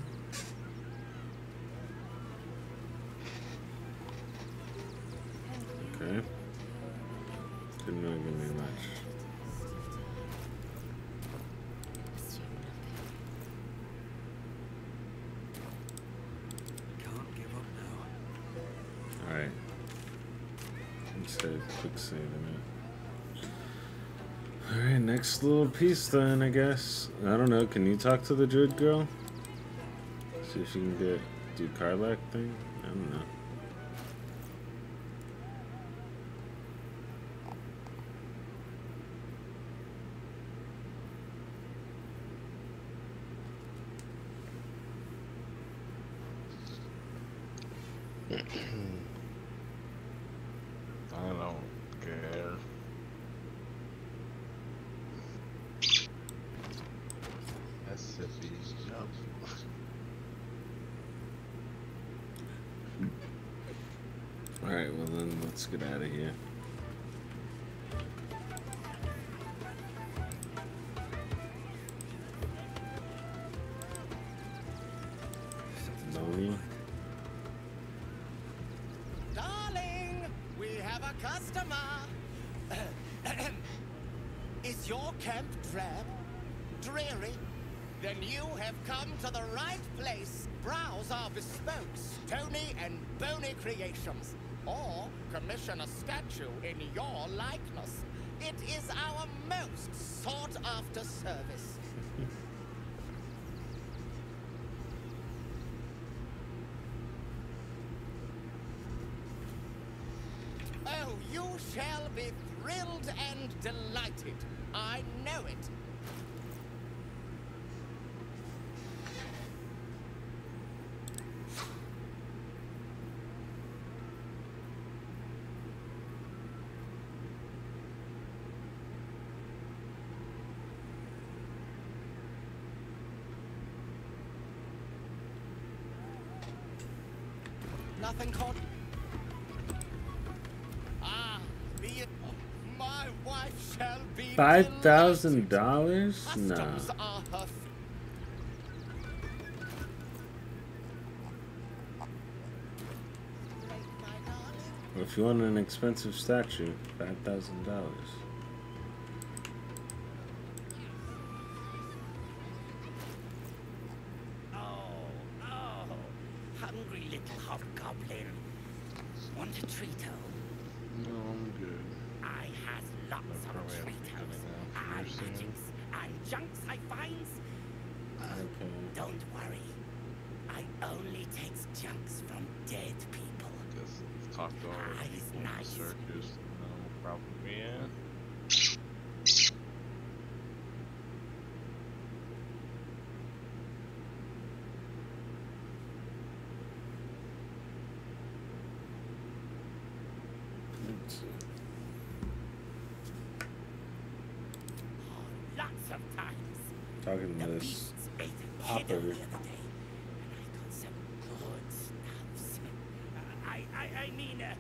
Okay. Didn't really give me much. Can't give up now. Alright. Let's save, quick save in it. Alright, next little piece then, I guess. I don't know, can you talk to the druid girl? See if you can get, do Karlach thing? I don't know. You shall be thrilled and delighted. I know it. Nothing caught. Five thousand dollars? No. If you want an expensive statue, five thousand dollars. Oh, oh, hungry little hobgoblin. Want a treato? No, I'm good. I has lots I'll of probably have to treatos get it out and here soon. magics and junks I finds. Okay. Don't worry. I only takes junks from dead people. Guess we've talked Ah, already. he's on the nice. Circus, no problem. Yeah. Lots of times. Talking to The this beasts ate a Hopper. kiddo the other day, and I got some good stuffs. Uh, I, I, I mean, uh,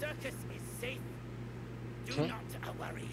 circus is safe. Do Huh? not uh, worry.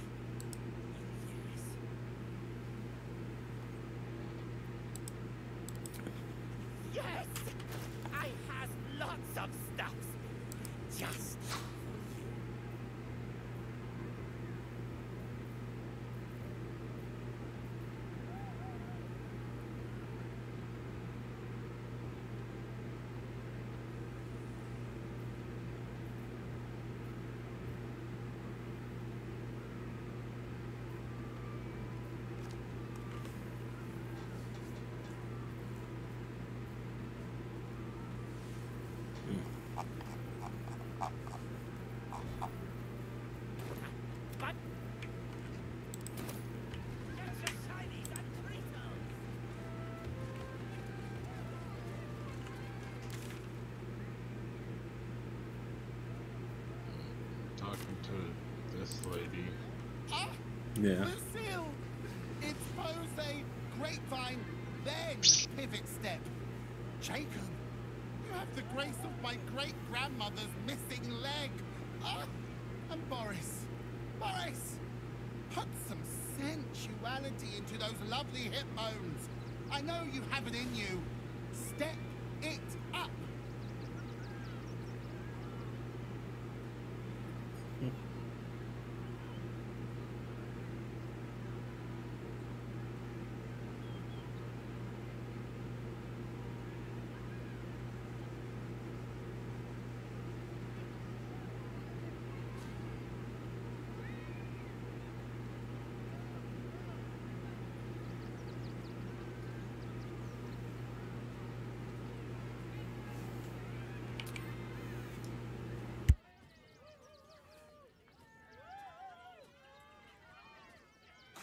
This lady. Ah, Yeah. Lucille! It's Jose, Grapevine, then Pivot Step. Jacob, you have the grace of my great-grandmother's missing leg. Ah, and Boris. Boris! Put some sensuality into those lovely hip bones. I know you have it in you. Step it up.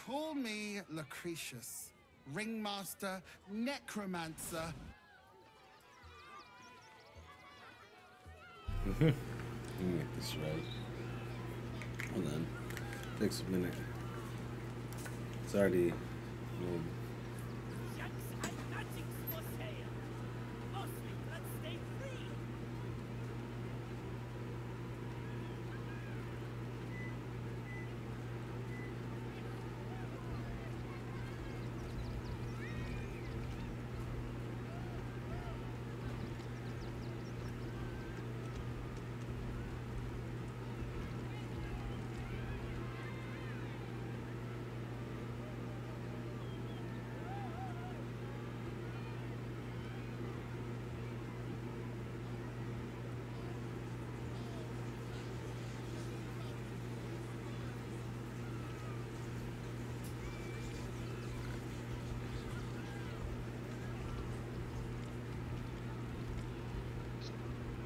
Call me Lucretius, ringmaster, necromancer. Let me get this right. Hold on. Takes a minute. It's already. well,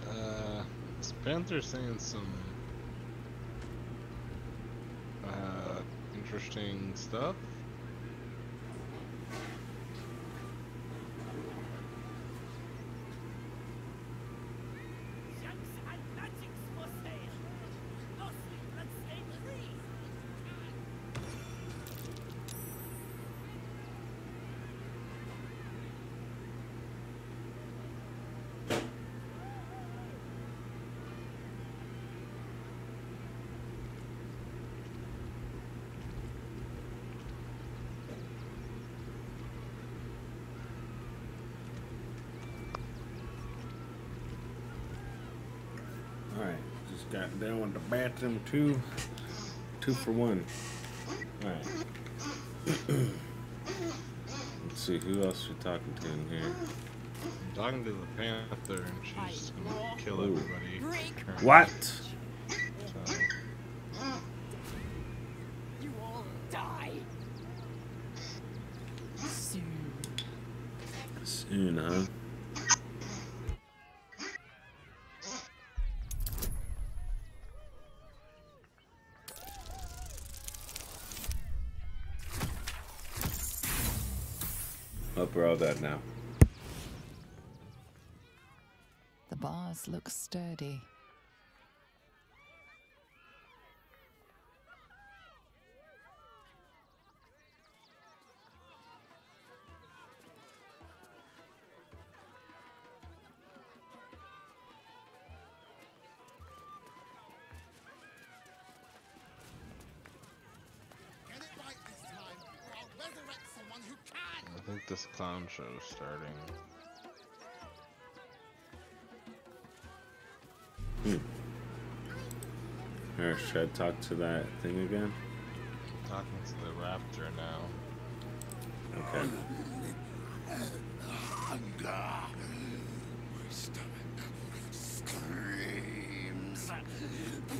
Uh, is Panther saying some uh, interesting stuff? Just got done with the bathroom two. Two for one. Alright. Let's see, who else we talking to in here? I'm talking to the Panther, and she's gonna kill everybody. What? So, You all die. Soon. Soon, huh? Dead now. The bars look sturdy. Show is starting. Hmm. Or should I talk to that thing again? talking to the raptor now. Okay. Hunger. My stomach screams.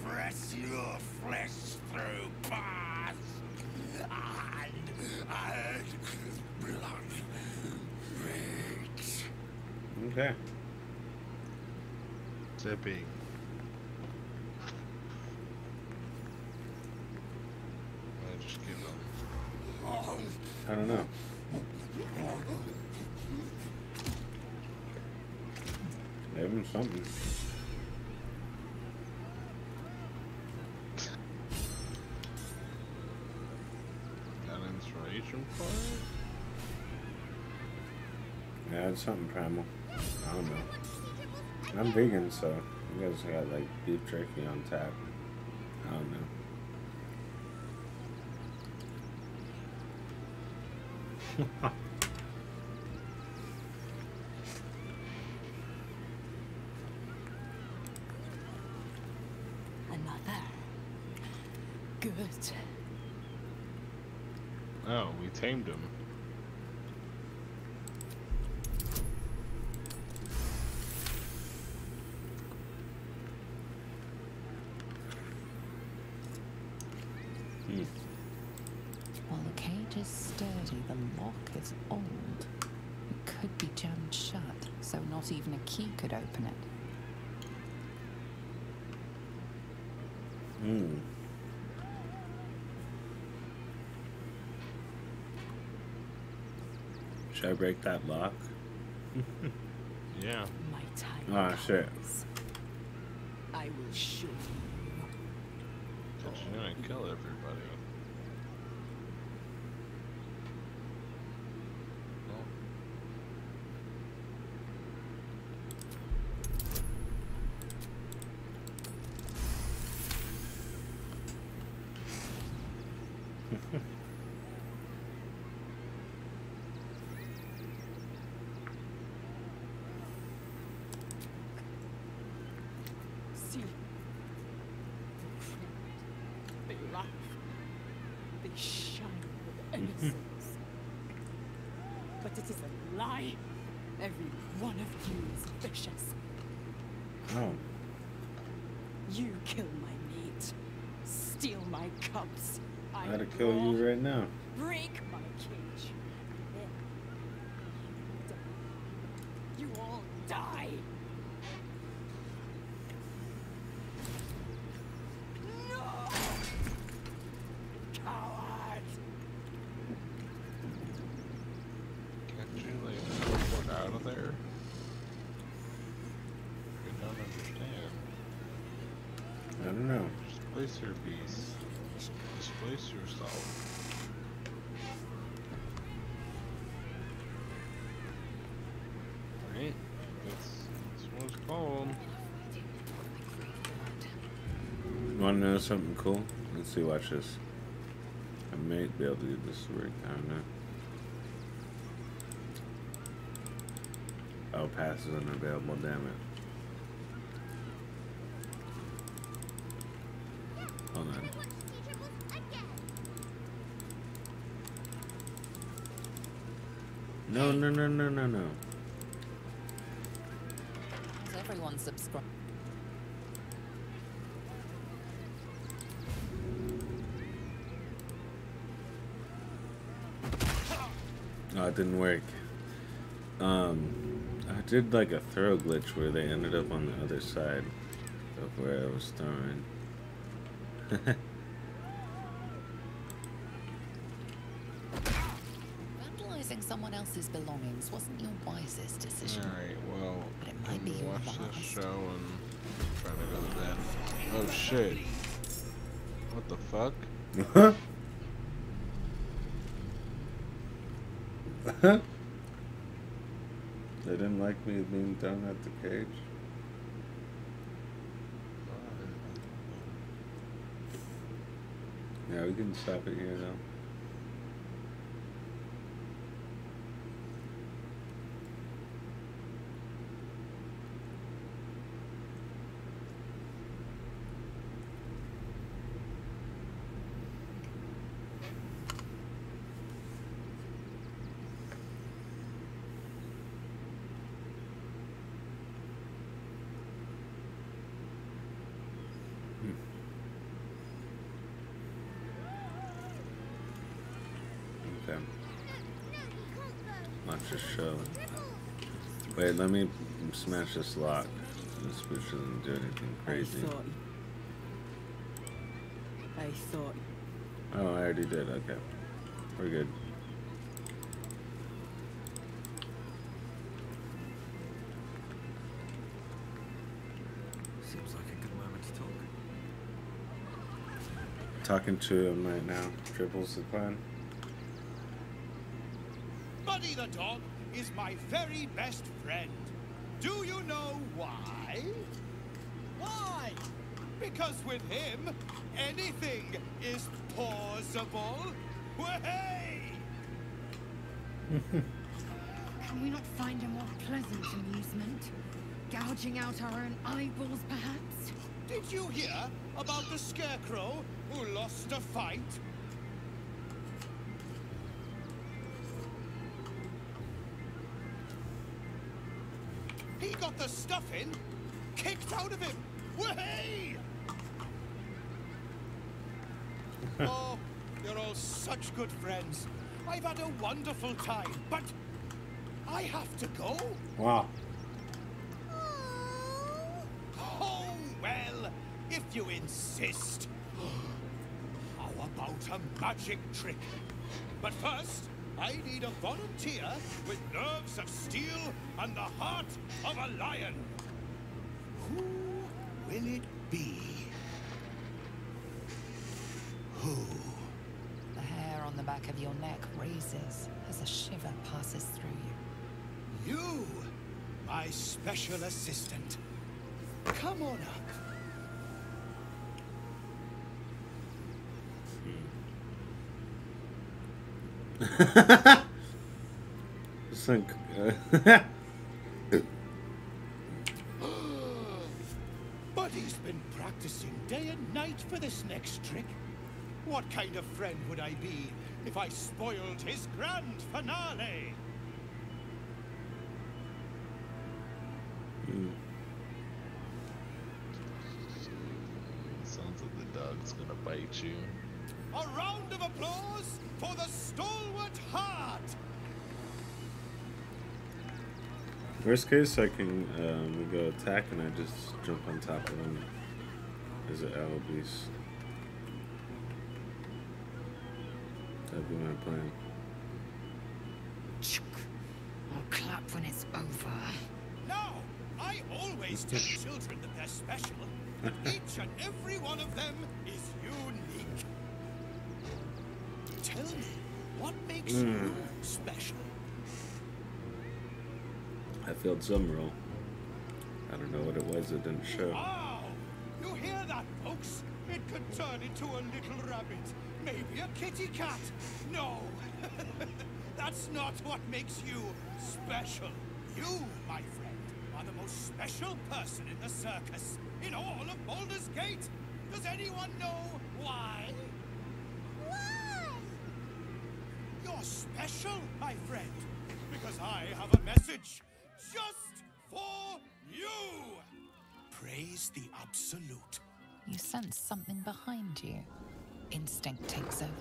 Press your flesh Okay. Zipping. I just give up. I don't know. Having something. Got inspiration for it? Yeah, it's something primal. I don't know. I'm vegan, so you guys got like beef jerky on tap. I don't know. Another. Good. Oh, we tamed him. Hmm. While the cage is sturdy, the lock is old. It could be jammed shut, so not even could open it. Hmm. Should I break that lock? yeah. My time. Ah, shit. comes. I will show you. But you're gonna kill everybody. See. They laugh. They shine with innocence. but it is a lie. Every one of you is vicious. Oh. You kill my meat. Steal my. I I gotta kill you right now. Break my cage. You all die. No! Coward! Can't you like teleport out of there? I don't understand. I don't know. Displace your beast. Displace yourself. Right? That's, that's what it's called. You wanna know something cool? Let's see, watch this. I may be able to do this. I don't know. Oh, pass is unavailable, damn it. Hold on. No, no, no, no, no, no. Is everyone subscribed? Oh, it didn't work. Um, I did like a throw glitch where they ended up on the other side of where I was throwing. Vandalizing someone else's belongings wasn't your wisest decision. Alright, well, But it might be your gonna watch last. this show and try to go to bed. Oh shit. What the fuck? they didn't like me being thrown at the cage. Yeah, we can stop it here though. Okay. Watch this show. Wait, let me smash this lock. This switch doesn't do anything crazy. I thought. I thought. Oh, I already did. Okay. We're good. Seems like a good moment to talk. Talking to him right now. Triples the plan. Buddy the dog is my very best friend. Do you know why? Why? Because with him, anything is possible. Way! Can we not find a more pleasant amusement? Gouging out our own eyeballs, perhaps? Did you hear about the scarecrow who lost a fight? He got the stuffing out of him. Way! oh, you're all such good friends. I've had a wonderful time, but I have to go. Wow. Oh, well, if you insist. How about a magic trick? But first, I need a volunteer with nerves of steel and the heart of a lion. Who will it be? Who? The hair on the back of your neck raises as a shiver passes through you. You, my special assistant. Come on up. Sunk. for this next trick. What kind of friend would I be if I spoiled his grand finale? Sounds like the dog's gonna bite you. A round of applause for the stalwart heart! Worst case, I can um, we go attack and I just jump on top of them as an owl beast. That'd be my plan. I'll clap when it's over. No! I always tell children that they're special. Each and every one of them is unique. Tell me, what makes you Mm. special? I failed some roll. I don't know what it was. It didn't show. Wow! You hear that, folks? It could turn into a little rabbit. Maybe a kitty cat. No! That's not what makes you special. You, my friend, are the most special person in the circus. In all of Baldur's Gate. Does anyone know why? Why? You're special, my friend. Because I have a message just for you. Praise the Absolute. You sense something behind you. Instinct takes over.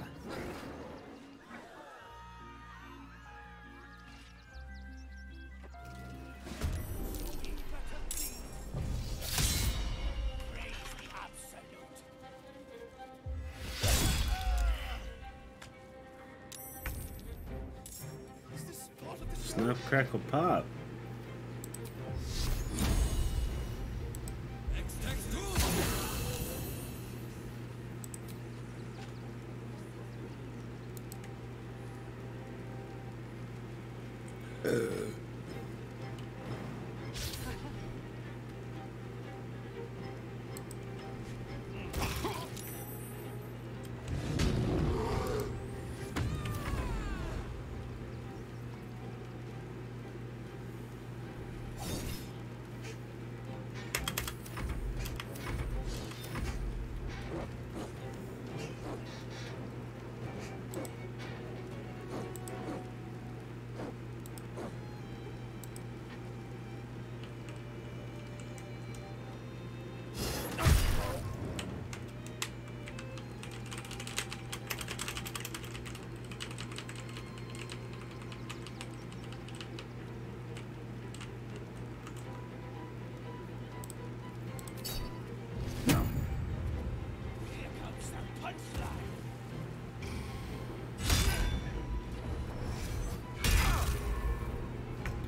Snap, crackle, pop.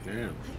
Damn.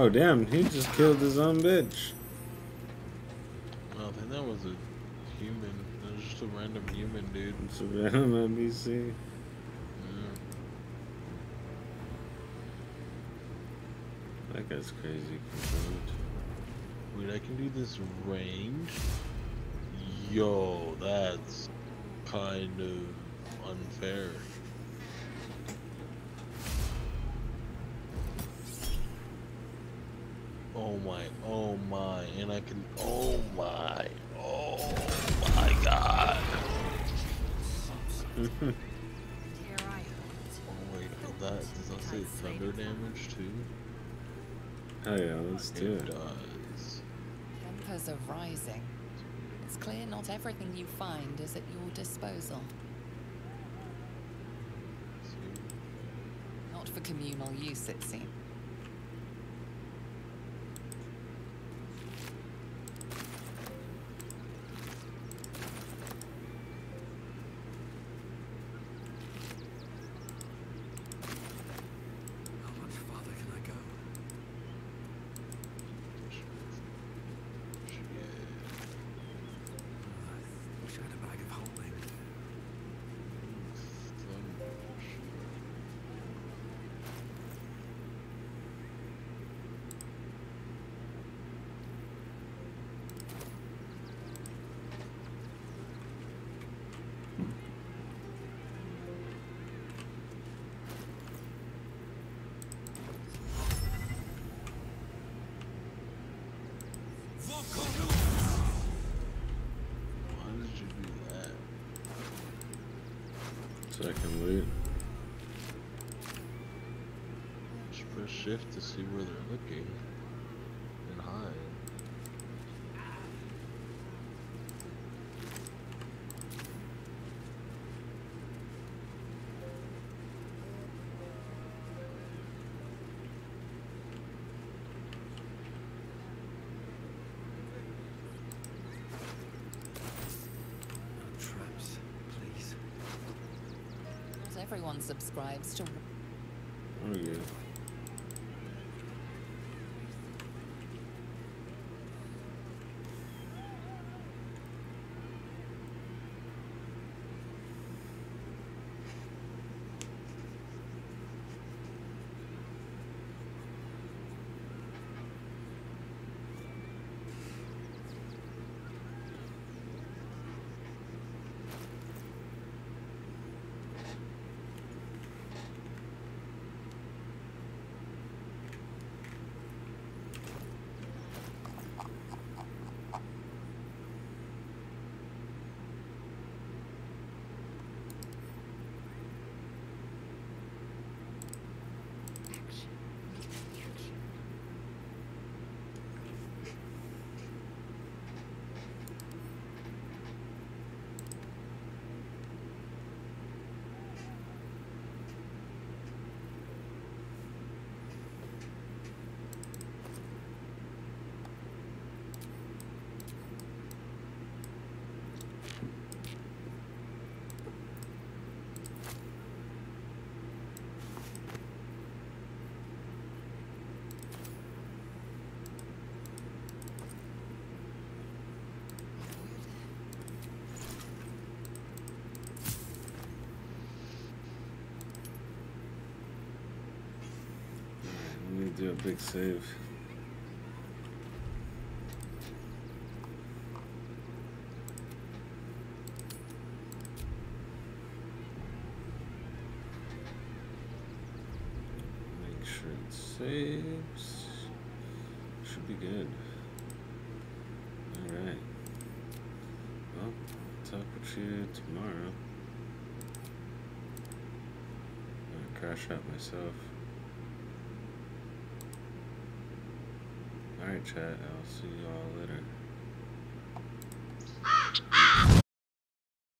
Oh damn, he just killed his own bitch. Oh, I think that was a human. That was just a random human dude. It's a random NPC. Yeah. That guy's crazy. Wait, I can do this range? Yo, that's kind of unfair. My, oh my, and I can, oh my, oh my god. oh wait, that, does that say thunder damage too? Oh yeah, let's do It it. does. Embers are rising. It's clear not everything you find is at your disposal. Not for communal use, it seems. How much farther can I go? Wish I had a bag of holding. Why did you do that? Can loot. Just press shift to see where they're looking and hide. No traps, please. Not everyone subscribes to. Do a big save. Make sure it saves. Should be good. Alright. Well, talk with you tomorrow. I'm gonna crash out myself. chat. I'll see y'all later.